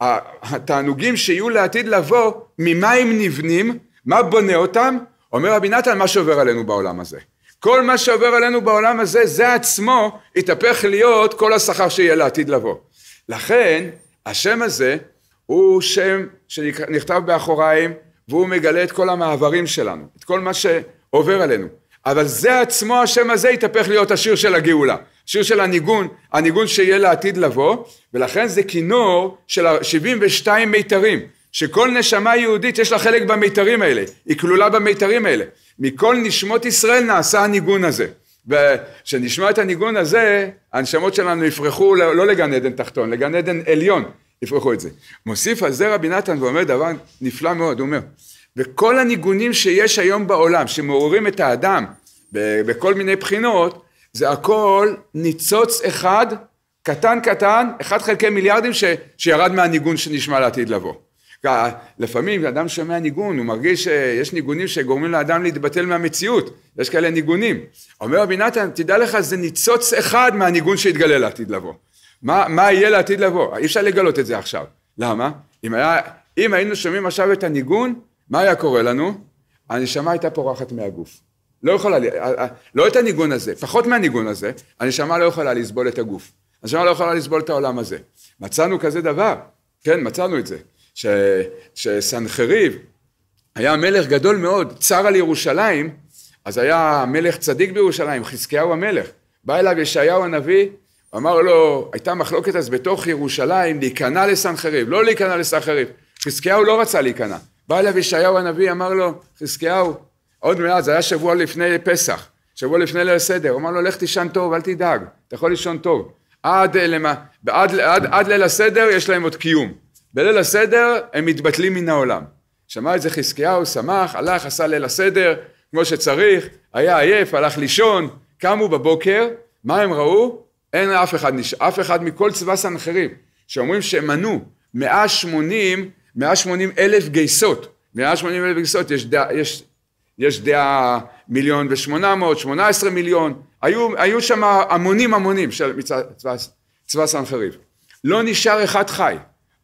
והתענוגים שיהיו לעתיד לבוא, ממה הם נבנים? מה בונה אותם? אומר רבי נתן, מה שעובר עלינו בעולם הזה. כל מה שעובר עלינו בעולם הזה, זה עצמו יתהפך להיות כל השכר שיהיה לעתיד לבוא. לכן, השם הזה הוא שם שנכתב באחוריים, והוא מגלה את כל המעברים שלנו, את כל מה שעובר עלינו. אבל זה עצמו, השם הזה, יתהפך להיות השיר של הגאולה. שיר של הניגון, הניגון שיהיה לעתיד לבוא, ולכן זה כינור של 72 מיתרים. שכל נשמה יהודית יש לה חלק במיתרים האלה, היא כלולה במיתרים האלה. מכל נשמות ישראל נעשה הניגון הזה. וכשנשמע את הניגון הזה, הנשמות שלנו יפרחו לא, לגן עדן תחתון, לגן עדן עליון יפרחו את זה. מוסיף על זה רבי נתן ואומר דבר נפלא מאוד, הוא אומר, וכל הניגונים שיש היום בעולם, שמעוררים את האדם בכל מיני בחינות, זה הכל ניצוץ אחד, קטן קטן, אחד חלקי מיליארדים ש, שירד מהניגון שנשמע לעתיד לבוא. לפעמים כשאדם שומע ניגון, הוא מרגיש שיש ניגונים שגורמים לאדם להתבטל מהמציאות, יש כאלה ניגונים. אומר רבי נתן, תדע לך, זה ניצוץ אחד מהניגון שהתגלה לעתיד לבוא. מה, מה יהיה לעתיד לבוא? אי אפשר לגלות את זה עכשיו. למה? אם, היה, אם היינו שומעים עכשיו את הניגון, מה היה קורה לנו? הנשמה הייתה פורחת מהגוף. לא יכולה, לא את הניגון הזה, פחות מהניגון הזה, הנשמה לא יכולה לסבול את הגוף. הנשמה לא יכולה לסבול את העולם הזה. מצאנו כזה דבר, כן, מצאנו את זה. ש, שסנחריב היה מלך גדול מאוד, צר על ירושלים, אז היה מלך צדיק בירושלים, חזקיהו המלך. בא אליו ישעיהו הנביא, אמר לו, הייתה מחלוקת אז בתוך ירושלים להיכנע לסנחריב, לא להיכנע לסנחריב. חזקיהו לא רצה להיכנע. בא אליו ישעיהו הנביא, אמר לו, חזקיהו, עוד מעט, זה היה שבוע לפני פסח, שבוע לפני ליל הסדר, הוא אמר לו, לך תישן טוב, אל תדאג, אתה יכול לישון טוב. עד, למה, עד, עד, עד ליל הסדר יש להם עוד קיום. בליל הסדר הם מתבטלים מן העולם. שמע את זה חזקיהו, שמח, הלך, עשה ליל הסדר, כמו שצריך, היה עייף, הלך לישון, קמו בבוקר, מה הם ראו? אין אף אחד, אף אחד מכל צבא סנחריב, שאומרים שהם מנו 180, 180 אלף גייסות, 180 אלף גייסות, יש, דעה, יש, יש דעה מיליון ושמונה מאות, שמונה עשרה מיליון, היו, היו שם המונים המונים של צבא, צבא סנחריב. לא נשאר אחד חי.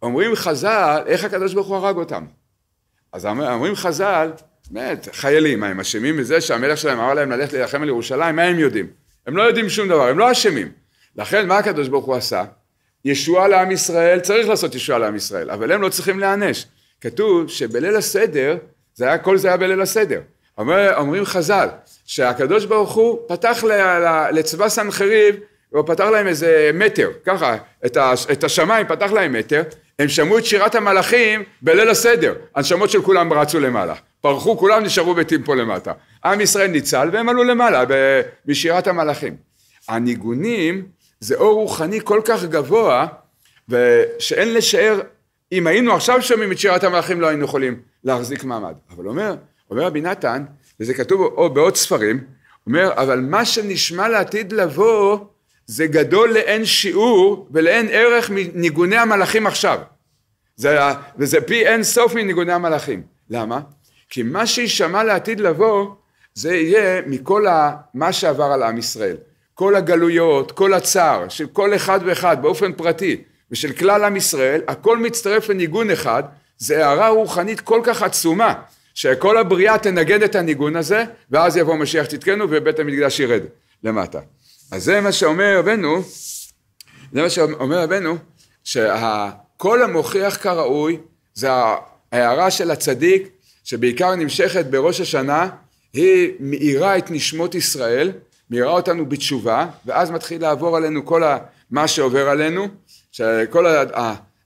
אומרים חז"ל, איך הקדוש ברוך הוא הרג אותם? אז אומרים חז"ל, באמת, חיילים, מה הם אשמים בזה שהמלך שלהם אמר להם ללכת להילחם על ירושלים? מה הם יודעים? הם לא יודעים שום דבר, הם לא אשמים. לכן מה הקדוש ברוך הוא עשה? ישועה לעם ישראל, צריך לעשות ישועה לעם ישראל, אבל הם לא צריכים להיענש. כתוב שבליל הסדר, זה היה, כל זה היה בליל הסדר. אומר, אומרים חז"ל, שהקדוש ברוך הוא פתח לצבא סנחריב, הוא פתח להם איזה מטר, ככה, את השמיים פתח להם מטר, הם שמעו את שירת המלאכים בליל הסדר, הנשמות של כולם רצו למעלה, פרחו כולם נשארו בתים פה למטה, עם ישראל ניצל והם עלו למעלה בשירת המלאכים. הניגונים זה אור רוחני כל כך גבוה ושאין לשער, אם היינו עכשיו שומעים את שירת המלאכים לא היינו יכולים להחזיק מעמד, אבל אומר, אומר רבי נתן, וזה כתוב או בעוד ספרים, אומר אבל מה שנשמע לעתיד לבוא זה גדול לאין שיעור ולאין ערך מניגוני המלאכים עכשיו. זה, וזה פי אין סוף מניגוני המלאכים. למה? כי מה שישמע לעתיד לבוא זה יהיה מכל ה, מה שעבר על עם ישראל. כל הגלויות, כל הצער של כל אחד ואחד באופן פרטי ושל כלל עם ישראל, הכל מצטרף לניגון אחד, זה הערה רוחנית כל כך עצומה, שכל הבריאה תנגד את הניגון הזה, ואז יבוא משיח צדקנו ובית המקדש ירד למטה. אז זה מה שאומר רבנו, זה מה שאומר רבנו, שהכל המוכיח כראוי, זה ההערה של הצדיק, שבעיקר נמשכת בראש השנה, היא מאירה את נשמות ישראל, מאירה אותנו בתשובה, ואז מתחיל לעבור עלינו כל מה שעובר עלינו, כל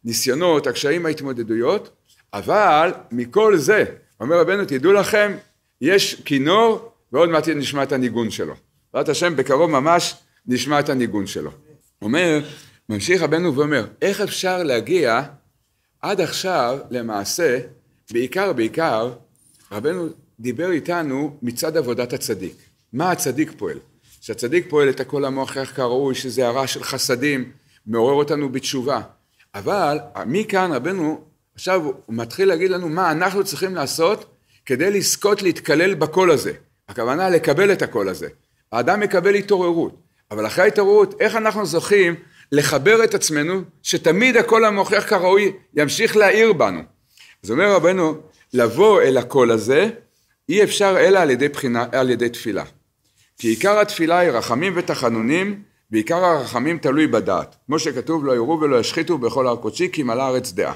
הניסיונות, הקשיים, ההתמודדויות, אבל מכל זה, אומר רבנו, תדעו לכם, יש כינור ועוד מעט נשמע את הניגון שלו. בעזרת השם, בקרוב ממש נשמע את הניגון שלו. אומר, ממשיך רבנו ואומר, איך אפשר להגיע עד עכשיו למעשה, בעיקר בעיקר, רבנו דיבר איתנו מצד עבודת הצדיק. מה הצדיק פועל? שהצדיק פועל את הכל המוכיח כראוי, שזה הרע של חסדים, מעורר אותנו בתשובה. אבל מכאן רבנו עכשיו הוא מתחיל להגיד לנו מה אנחנו צריכים לעשות כדי לזכות להתקלל בקול הזה. הכוונה לקבל את הקול הזה. האדם מקבל התעוררות, אבל אחרי ההתעוררות, איך אנחנו זוכים לחבר את עצמנו, שתמיד הקול המוכיח כראוי ימשיך להעיר בנו. אז אומר רבנו, לבוא אל הקול הזה, אי אפשר אלא על ידי, בחינה, על ידי תפילה. כי עיקר התפילה היא רחמים ותחנונים, ועיקר הרחמים תלוי בדעת. כמו שכתוב, לא יראו ולא ישחיתו בכל הר קודשי, כי מלא הארץ דעה.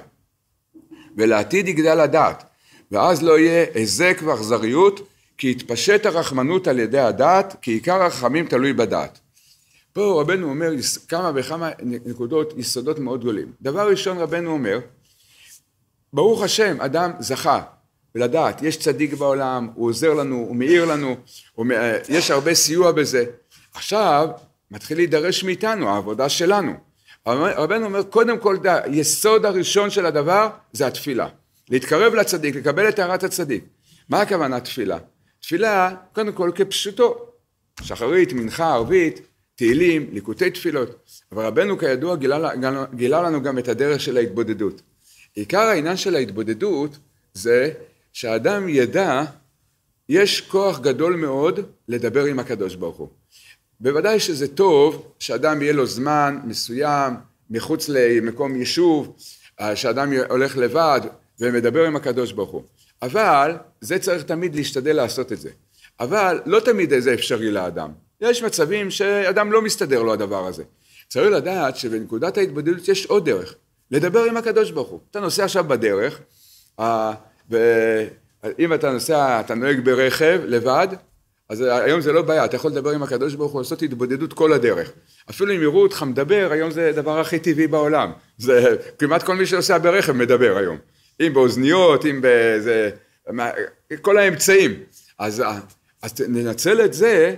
ולעתיד יגדל הדעת, ואז לא יהיה היזק ואכזריות, כי יתפשט הרחמנות על ידי הדעת, כי עיקר הרחמים תלוי בדעת. פה רבנו אומר כמה וכמה נקודות, יסודות מאוד גדולים. דבר ראשון רבנו אומר, ברוך השם, אדם זכה ולדעת, יש צדיק בעולם, הוא עוזר לנו, הוא מאיר לנו, הוא, יש הרבה סיוע בזה. עכשיו, מתחיל להידרש מאיתנו, העבודה שלנו. רבנו אומר, קודם כל, היסוד הראשון של הדבר זה התפילה. להתקרב לצדיק, לקבל את הערת הצדיק. מה הכוונה תפילה? תפילה, קודם כל כפשוטו. שחרית, מנחה, ערבית, תהילים, ליקוטי תפילות. אבל רבנו כידוע גילה, גילה לנו גם את הדרך של ההתבודדות. עיקר העניין של ההתבודדות זה שהאדם ידע, יש כוח גדול מאוד לדבר עם הקדוש ברוך הוא. בוודאי שזה טוב שאדם יהיה לו זמן מסוים מחוץ למקום יישוב, שאדם הולך לבד ומדבר עם הקדוש ברוך הוא. אבל זה צריך תמיד להשתדל לעשות את זה. אבל לא תמיד זה אפשרי לאדם. יש מצבים שאדם לא מסתדר לו הדבר הזה. צריך לדעת שבנקודת ההתבודדות יש עוד דרך, לדבר עם הקדוש ברוך הוא. אתה נוסע עכשיו בדרך, ואם אתה נוסע, אתה נוהג ברכב לבד, אז היום זה לא בעיה, אתה יכול לדבר עם הקדוש ברוך הוא, לעשות התבודדות כל הדרך. אפילו אם יראו אותך מדבר, היום זה הדבר הכי טבעי בעולם. זה כמעט כל מי שנוסע ברכב מדבר היום. אם באוזניות, אם באיזה... כל האמצעים. אז, אז ננצל את זה,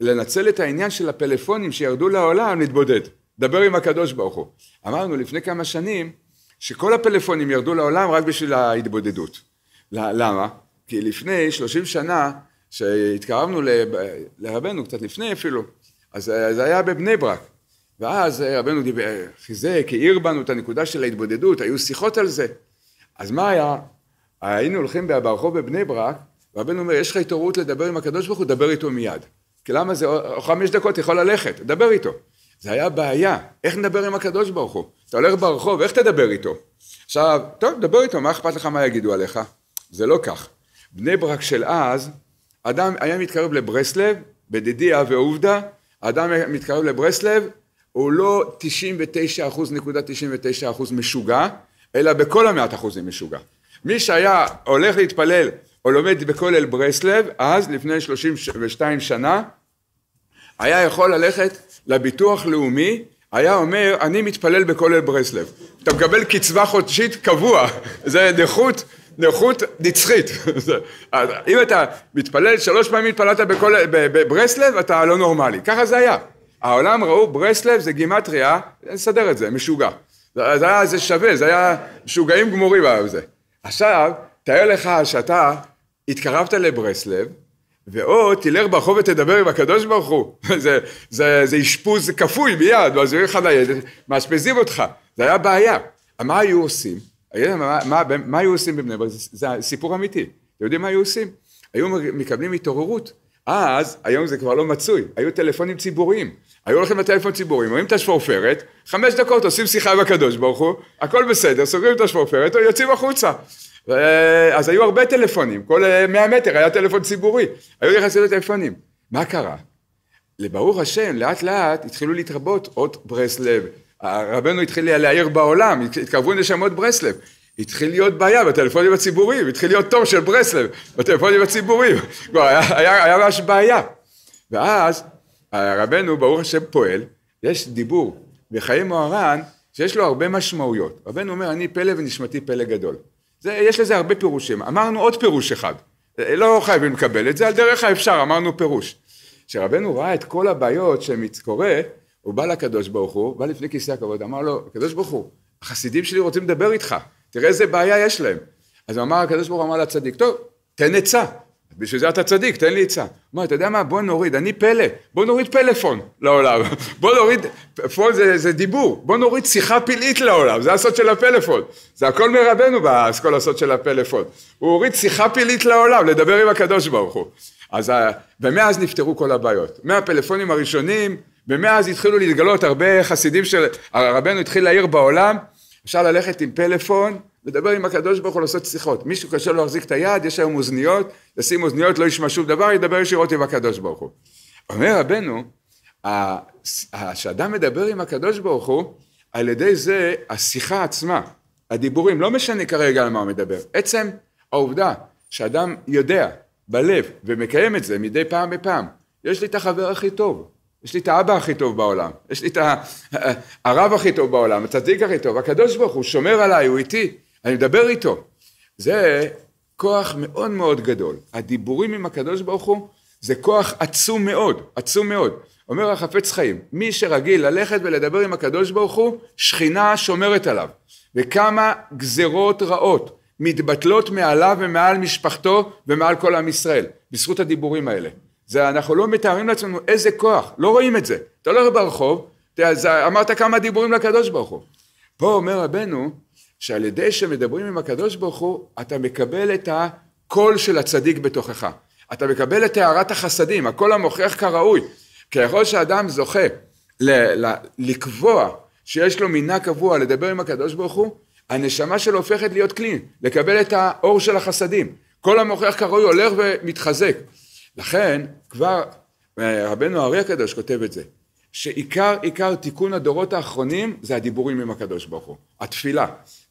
לנצל את העניין של הפלאפונים שירדו לעולם, להתבודד. דבר עם הקדוש ברוך הוא. אמרנו לפני כמה שנים, שכל הפלאפונים ירדו לעולם רק בשביל ההתבודדות. למה? כי לפני 30 שנה שהתקרבנו לרבנו, קצת לפני אפילו, אז זה היה בבני ברק. ואז רבנו דיבר, חיזק, העיר בנו את הנקודה של ההתבודדות, היו שיחות על זה. אז מה היה? היינו הולכים ברחוב בבני ברק, ורבנו אומר, יש לך התעוררות לדבר עם הקדוש ברוך הוא, דבר איתו מיד. כי למה זה, או חמש דקות יכול ללכת, דבר איתו. זה היה בעיה, איך נדבר עם הקדוש ברוך הוא? אתה הולך ברחוב, איך תדבר איתו? עכשיו, טוב, דבר איתו, מה אכפת לך מה יגידו עליך? זה לא כך. בני ברק של אז, אדם היה מתקרב לברסלב, בדידיה ועובדה, אדם מתקרב לברסלב, הוא לא 99 אחוז נקודה 99 אחוז משוגע, אלא בכל המאת אחוזים משוגע. מי שהיה הולך להתפלל או לומד בכולל ברסלב, אז לפני 32 שנה, היה יכול ללכת לביטוח לאומי, היה אומר, אני מתפלל בכולל ברסלב. אתה מקבל קצבה חודשית קבוע, זה נכות נכות נצחית. אם אתה מתפלל, שלוש פעמים התפללת בברסלב, אתה לא נורמלי. ככה זה היה. העולם ראו ברסלב זה גימטריה, נסדר את זה, משוגע. זה היה, זה שווה, זה היה משוגעים גמורים בזה. עכשיו, תאר לך שאתה התקרבת לברסלב, ואו תלך ברחוב ותדבר עם הקדוש ברוך הוא, זה, זה, זה אשפוז כפוי מיד, יהיה לך ניידת, מאשפזים אותך, זה היה בעיה. מה היו עושים? מה, מה, מה היו עושים בבני ברק? זה, זה סיפור אמיתי. אתם יודעים מה היו עושים? היו מקבלים התעוררות. אז, היום זה כבר לא מצוי, היו טלפונים ציבוריים. היו הולכים לטלפון ציבורי, רואים את השפופרת, חמש דקות עושים שיחה עם הקדוש ברוך הוא, הכל בסדר, סוגרים את השפופרת, יוצאים החוצה. אז היו הרבה טלפונים, כל 100 מטר היה טלפון ציבורי, היו נכנסים לטלפונים. מה קרה? לברוך השם, לאט לאט התחילו להתרבות עוד ברסלב, רבנו התחיל להעיר בעולם, התקרבו נשמות ברסלב. התחיל להיות בעיה בטלפונים הציבוריים, התחיל להיות תור של ברסלב בטלפונים הציבוריים, היה, היה, היה ממש בעיה. ואז רבנו ברוך השם פועל, יש דיבור בחיי מוהר"ן שיש לו הרבה משמעויות. רבנו אומר אני פלא ונשמתי פלא גדול. זה, יש לזה הרבה פירושים. אמרנו עוד פירוש אחד, לא חייבים לקבל את זה, על דרך האפשר אמרנו פירוש. כשרבנו ראה את כל הבעיות שמתקורה, הוא בא לקדוש ברוך הוא, בא לפני כיסא הכבוד, אמר לו, הקדוש ברוך הוא, החסידים שלי רוצים לדבר איתך, תראה איזה בעיה יש להם. אז אמר, הקדוש ברוך הוא אמר לצדיק, טוב, תן עצה, בשביל זה אתה צדיק, תן לי עצה. אמר, אתה יודע מה, בוא נוריד, אני פלא, בוא נוריד פלאפון לעולם, בוא נוריד, פון זה, זה דיבור, בוא נוריד שיחה פלאית לעולם, זה הסוד של הפלאפון, זה הכל מרבנו באסכול הסוד של הפלאפון. הוא הוריד שיחה פלאית לעולם, לדבר עם הקדוש ברוך הוא. אז, ומאז נפתרו כל הבעיות. מהפלאפונים הראשונים, ומאז התחילו להתגלות הרבה חסידים של, רבנו התחיל להעיר בעולם, אפשר ללכת עם פלאפון, לדבר עם הקדוש ברוך הוא לעשות שיחות. מישהו קשה לו להחזיק את היד, יש היום אוזניות, לשים אוזניות, לא ישמע שום דבר, ידבר ישירות עם הקדוש ברוך הוא. אומר רבנו, כשאדם מדבר עם הקדוש ברוך הוא, על ידי זה השיחה עצמה, הדיבורים, לא משנה כרגע על מה הוא מדבר, עצם העובדה שאדם יודע בלב ומקיים את זה מדי פעם בפעם, יש לי את החבר הכי טוב, יש לי את האבא הכי טוב בעולם, יש לי את הרב הכי טוב בעולם, הצדיק הכי טוב, הקדוש ברוך הוא שומר עליי, הוא איתי, אני מדבר איתו. זה כוח מאוד מאוד גדול. הדיבורים עם הקדוש ברוך הוא זה כוח עצום מאוד, עצום מאוד. אומר החפץ חיים, מי שרגיל ללכת ולדבר עם הקדוש ברוך הוא, שכינה שומרת עליו. וכמה גזרות רעות מתבטלות מעליו ומעל משפחתו ומעל כל עם ישראל, בזכות הדיבורים האלה. זה אנחנו לא מתארים לעצמנו איזה כוח, לא רואים את זה. אתה הולך ברחוב, אמרת כמה דיבורים לקדוש ברוך הוא. פה אומר רבנו, שעל ידי שמדברים עם הקדוש ברוך הוא, אתה מקבל את הקול של הצדיק בתוכך. אתה מקבל את טהרת החסדים, הקול המוכיח כראוי. ככל שאדם זוכה ל- ל- לקבוע שיש לו מינה קבוע לדבר עם הקדוש ברוך הוא, הנשמה שלו הופכת להיות כלי, לקבל את האור של החסדים. כל המוכיח כראוי הולך ומתחזק. לכן כבר אה, רבנו הארי הקדוש כותב את זה, שעיקר עיקר תיקון הדורות האחרונים זה הדיבורים עם הקדוש ברוך הוא, התפילה,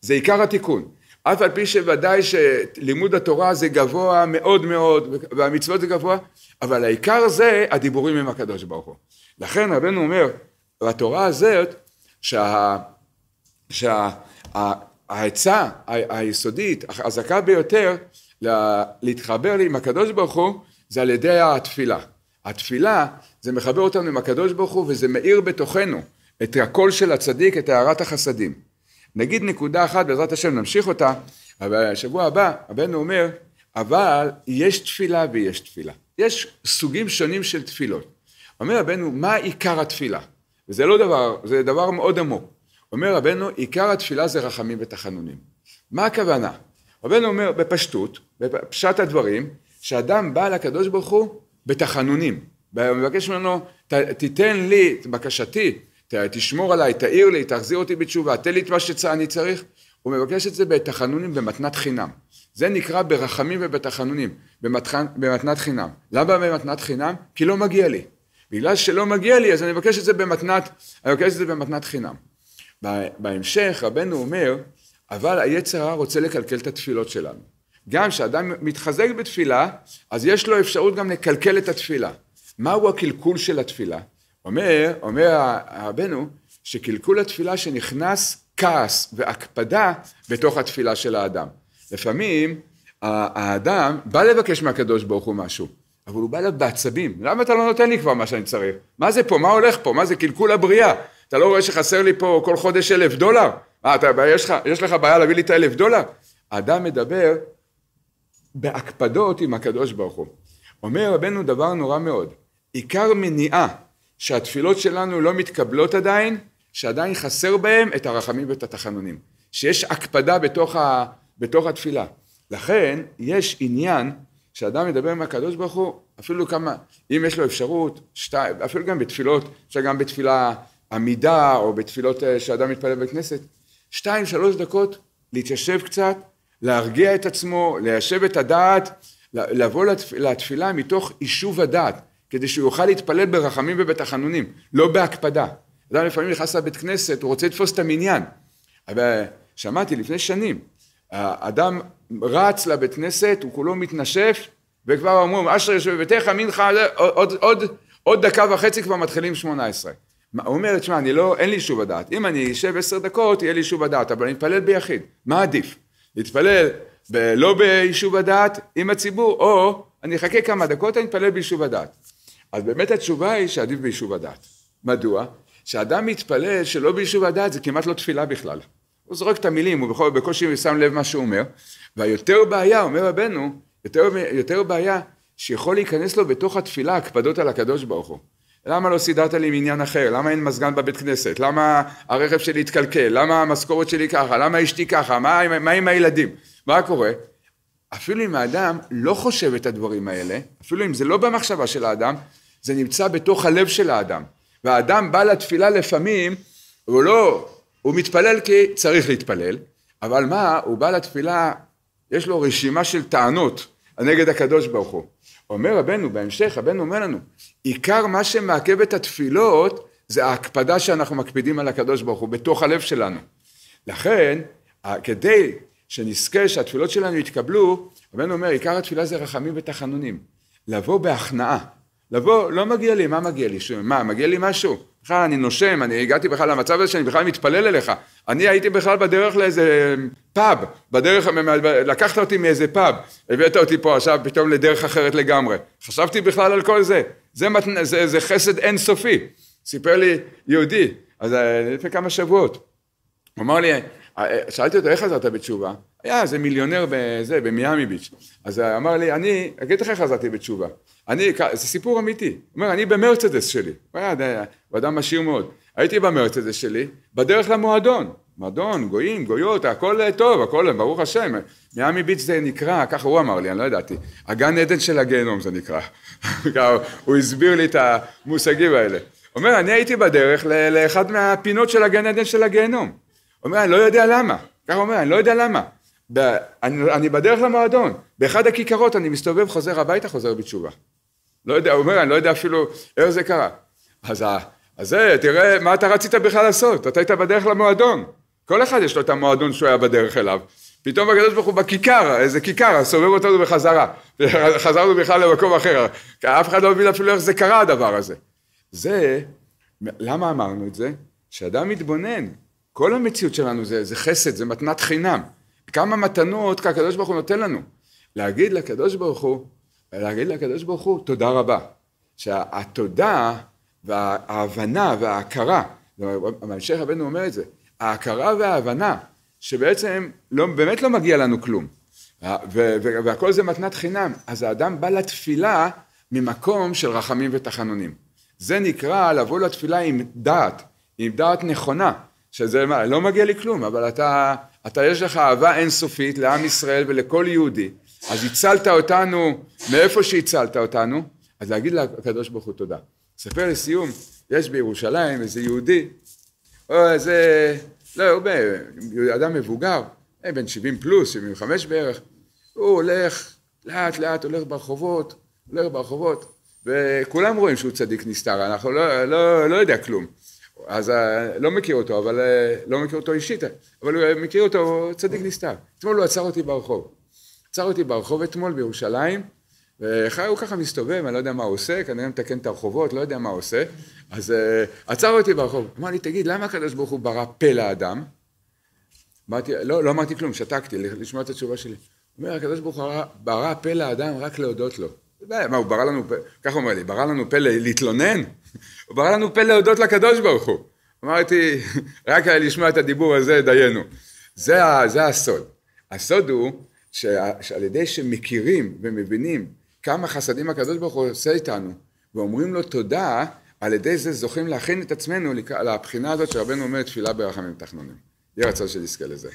זה עיקר התיקון. אף על פי שוודאי שלימוד התורה זה גבוה מאוד מאוד והמצוות זה גבוה, אבל העיקר זה הדיבורים עם הקדוש ברוך הוא. לכן רבנו אומר בתורה הזאת שה... שהעצה היסודית, החזקה ביותר להתחבר עם הקדוש ברוך הוא זה על ידי התפילה. התפילה זה מחבר אותנו עם הקדוש ברוך הוא וזה מאיר בתוכנו את הקול של הצדיק, את הארת החסדים. נגיד נקודה אחת, בעזרת השם נמשיך אותה, אבל בשבוע הבא רבנו אומר, אבל יש תפילה ויש תפילה. יש סוגים שונים של תפילות. אומר רבנו, מה עיקר התפילה? וזה לא דבר, זה דבר מאוד עמוק. אומר רבנו, עיקר התפילה זה רחמים ותחנונים. מה הכוונה? רבנו אומר בפשטות, בפשט הדברים, שאדם בא לקדוש ברוך הוא בתחנונים, ומבקש ממנו, תיתן לי את בקשתי, תשמור עליי, תעיר לי, תחזיר אותי בתשובה, תן לי את מה שאני צריך, הוא מבקש את זה בתחנונים במתנת חינם. זה נקרא ברחמים ובתחנונים, במתחנ... במתנת חינם. למה במתנת חינם? כי לא מגיע לי. בגלל שלא מגיע לי, אז אני מבקש את זה במתנת, אני מבקש את זה במתנת חינם. בהמשך רבנו אומר, אבל היצר הרע רוצה לקלקל את התפילות שלנו. גם כשאדם מתחזק בתפילה, אז יש לו אפשרות גם לקלקל את התפילה. מהו הקלקול של התפילה? אומר, אומר רבנו, שקלקול התפילה שנכנס כעס והקפדה בתוך התפילה של האדם. לפעמים האדם בא לבקש מהקדוש ברוך הוא משהו, אבל הוא בא אליו בעצבים. למה אתה לא נותן לי כבר מה שאני צריך? מה זה פה? מה הולך פה? מה זה קלקול הבריאה? אתה לא רואה שחסר לי פה כל חודש אלף דולר? אה, אתה, יש, לך, יש לך בעיה להביא לי את האלף דולר? האדם מדבר בהקפדות עם הקדוש ברוך הוא. אומר רבנו דבר נורא מאוד, עיקר מניעה שהתפילות שלנו לא מתקבלות עדיין, שעדיין חסר בהם את הרחמים ואת התחנונים, שיש הקפדה בתוך, ה, בתוך התפילה. לכן יש עניין שאדם מדבר עם הקדוש ברוך הוא, אפילו כמה, אם יש לו אפשרות, שתיים, אפילו גם בתפילות, אפשר גם בתפילה עמידה, או בתפילות אה, שאדם מתפלל בכנסת, שתיים, שלוש דקות, להתיישב קצת להרגיע את עצמו, ליישב את הדעת, לבוא לתפילה מתוך יישוב הדעת, כדי שהוא יוכל להתפלל ברחמים ובתחנונים, לא בהקפדה. אדם לפעמים נכנס לבית כנסת, הוא רוצה לתפוס את המניין. אבל שמעתי לפני שנים, אדם רץ לבית כנסת, הוא כולו מתנשף, וכבר אומרים, אשר יושב בביתך, מנחה, עוד, עוד, עוד דקה וחצי כבר מתחילים שמונה עשרה. הוא אומר, תשמע, אני לא, אין לי יישוב הדעת. אם אני אשב עשר דקות, יהיה לי יישוב הדעת, אבל אני אתפלל ביחיד. מה עדיף? להתפלל ב- לא ביישוב הדעת עם הציבור, או אני אחכה כמה דקות, אני אתפלל ביישוב הדעת. אז באמת התשובה היא שעדיף ביישוב הדעת. מדוע? שאדם מתפלל שלא ביישוב הדעת זה כמעט לא תפילה בכלל. הוא זורק את המילים, הוא בכל, בקושי שם לב מה שהוא אומר. והיותר בעיה, אומר רבנו, יותר, יותר בעיה, שיכול להיכנס לו בתוך התפילה הקפדות על הקדוש ברוך הוא. למה לא סידרת לי מעניין אחר? למה אין מזגן בבית כנסת? למה הרכב שלי התקלקל? למה המשכורת שלי ככה? למה אשתי ככה? מה, מה עם הילדים? מה קורה? אפילו אם האדם לא חושב את הדברים האלה, אפילו אם זה לא במחשבה של האדם, זה נמצא בתוך הלב של האדם. והאדם בא לתפילה לפעמים, הוא לא, הוא מתפלל כי צריך להתפלל, אבל מה, הוא בא לתפילה, יש לו רשימה של טענות נגד הקדוש ברוך הוא. אומר רבנו בהמשך, רבנו אומר לנו, עיקר מה שמעכב את התפילות זה ההקפדה שאנחנו מקפידים על הקדוש ברוך הוא בתוך הלב שלנו. לכן, כדי שנזכה שהתפילות שלנו יתקבלו, רבנו אומר, עיקר התפילה זה רחמים ותחנונים. לבוא בהכנעה. לבוא, לא מגיע לי, מה מגיע לי? מה, מגיע לי משהו? בכלל אני נושם, אני הגעתי בכלל למצב הזה שאני בכלל מתפלל אליך. אני הייתי בכלל בדרך לאיזה פאב, בדרך, לקחת אותי מאיזה פאב, הבאת אותי פה עכשיו פתאום לדרך אחרת לגמרי. חשבתי בכלל על כל זה. זה, מת... זה, זה חסד אינסופי. סיפר לי יהודי, אז אה, לפני כמה שבועות. הוא אמר לי, שאלתי אותו, איך חזרת בתשובה? היה איזה מיליונר בזה, במיאמי ביץ'. אז אמר לי, אני, אגיד לך איך חזרתי בתשובה. אני, זה סיפור אמיתי. הוא אומר, אני במרצדס שלי. הוא היה אדם עשיר מאוד. הייתי במרצדס שלי, בדרך למועדון. מועדון, גויים, גויות, הכל טוב, הכל ברוך השם. מיאמי ביץ' זה נקרא, ככה הוא אמר לי, אני לא ידעתי. הגן עדן של הגיהנום זה נקרא. הוא הסביר לי את המושגים האלה. הוא אומר, אני הייתי בדרך לאחד מהפינות של הגן עדן של הגיהנום. אומר, אני לא יודע למה. ככה אומר, אני לא יודע למה. אני, אני בדרך למועדון, באחד הכיכרות אני מסתובב, חוזר הביתה, חוזר בתשובה. לא יודע, הוא אומר, אני לא יודע אפילו איך זה קרה. אז, אז זה, תראה, מה אתה רצית בכלל לעשות? אתה היית בדרך למועדון. כל אחד יש לו את המועדון שהוא היה בדרך אליו. פתאום הקדוש ברוך הוא בכיכר, איזה כיכר, סובב אותנו בחזרה. חזרנו בכלל למקום אחר. אף אחד לא מבין אפילו איך זה קרה הדבר הזה. זה, למה אמרנו את זה? שאדם מתבונן. כל המציאות שלנו זה, זה חסד, זה מתנת חינם. כמה מתנות הקדוש ברוך הוא נותן לנו. להגיד לקדוש ברוך הוא, להגיד לקדוש ברוך הוא תודה רבה. שהתודה וההבנה וההכרה, בהמשך רבנו אומר את זה, ההכרה וההבנה שבעצם לא, באמת לא מגיע לנו כלום והכל זה מתנת חינם אז האדם בא לתפילה ממקום של רחמים ותחנונים זה נקרא לבוא לתפילה עם דעת, עם דעת נכונה שזה מה, לא מגיע לי כלום אבל אתה, אתה יש לך אהבה אינסופית לעם ישראל ולכל יהודי אז הצלת אותנו מאיפה שהצלת אותנו, אז להגיד לקדוש ברוך הוא תודה. אספר לסיום, יש בירושלים איזה יהודי, או איזה, לא, הוא אדם מבוגר, אה, בן 70 פלוס, 75 בערך, הוא הולך, לאט לאט הולך ברחובות, הולך ברחובות, וכולם רואים שהוא צדיק נסתר, אנחנו לא, לא, לא יודע כלום. אז אה, לא מכיר אותו, אבל אה, לא מכיר אותו אישית, אבל הוא מכיר אותו צדיק נסתר. אתמול הוא עצר אותי ברחוב. עצר אותי ברחוב אתמול בירושלים, והוא ככה מסתובב, אני לא יודע מה הוא עושה, כנראה מתקן את הרחובות, לא יודע מה הוא עושה, אז עצר אותי ברחוב, אמר לי, תגיד, למה הקדוש ברוך הוא ברא פה לאדם? אמרתי, לא, לא אמרתי כלום, שתקתי, לשמוע את התשובה שלי. הוא אומר, הקדוש ברוך הוא ברא פה לאדם רק להודות לו. מה, הוא ברא לנו פה, ככה הוא אומר לי, ברא לנו פה להתלונן? הוא ברא לנו פה להודות לקדוש ברוך הוא. אמרתי, רק לשמוע את הדיבור הזה, דיינו. זה, זה הסוד. הסוד הוא שעל ידי שמכירים ומבינים כמה חסדים הקדוש ברוך הוא עושה איתנו ואומרים לו תודה, על ידי זה זוכים להכין את עצמנו לבחינה הזאת שרבנו אומר תפילה ברחמים תחנונים. יהיה רצון שנזכה לזה.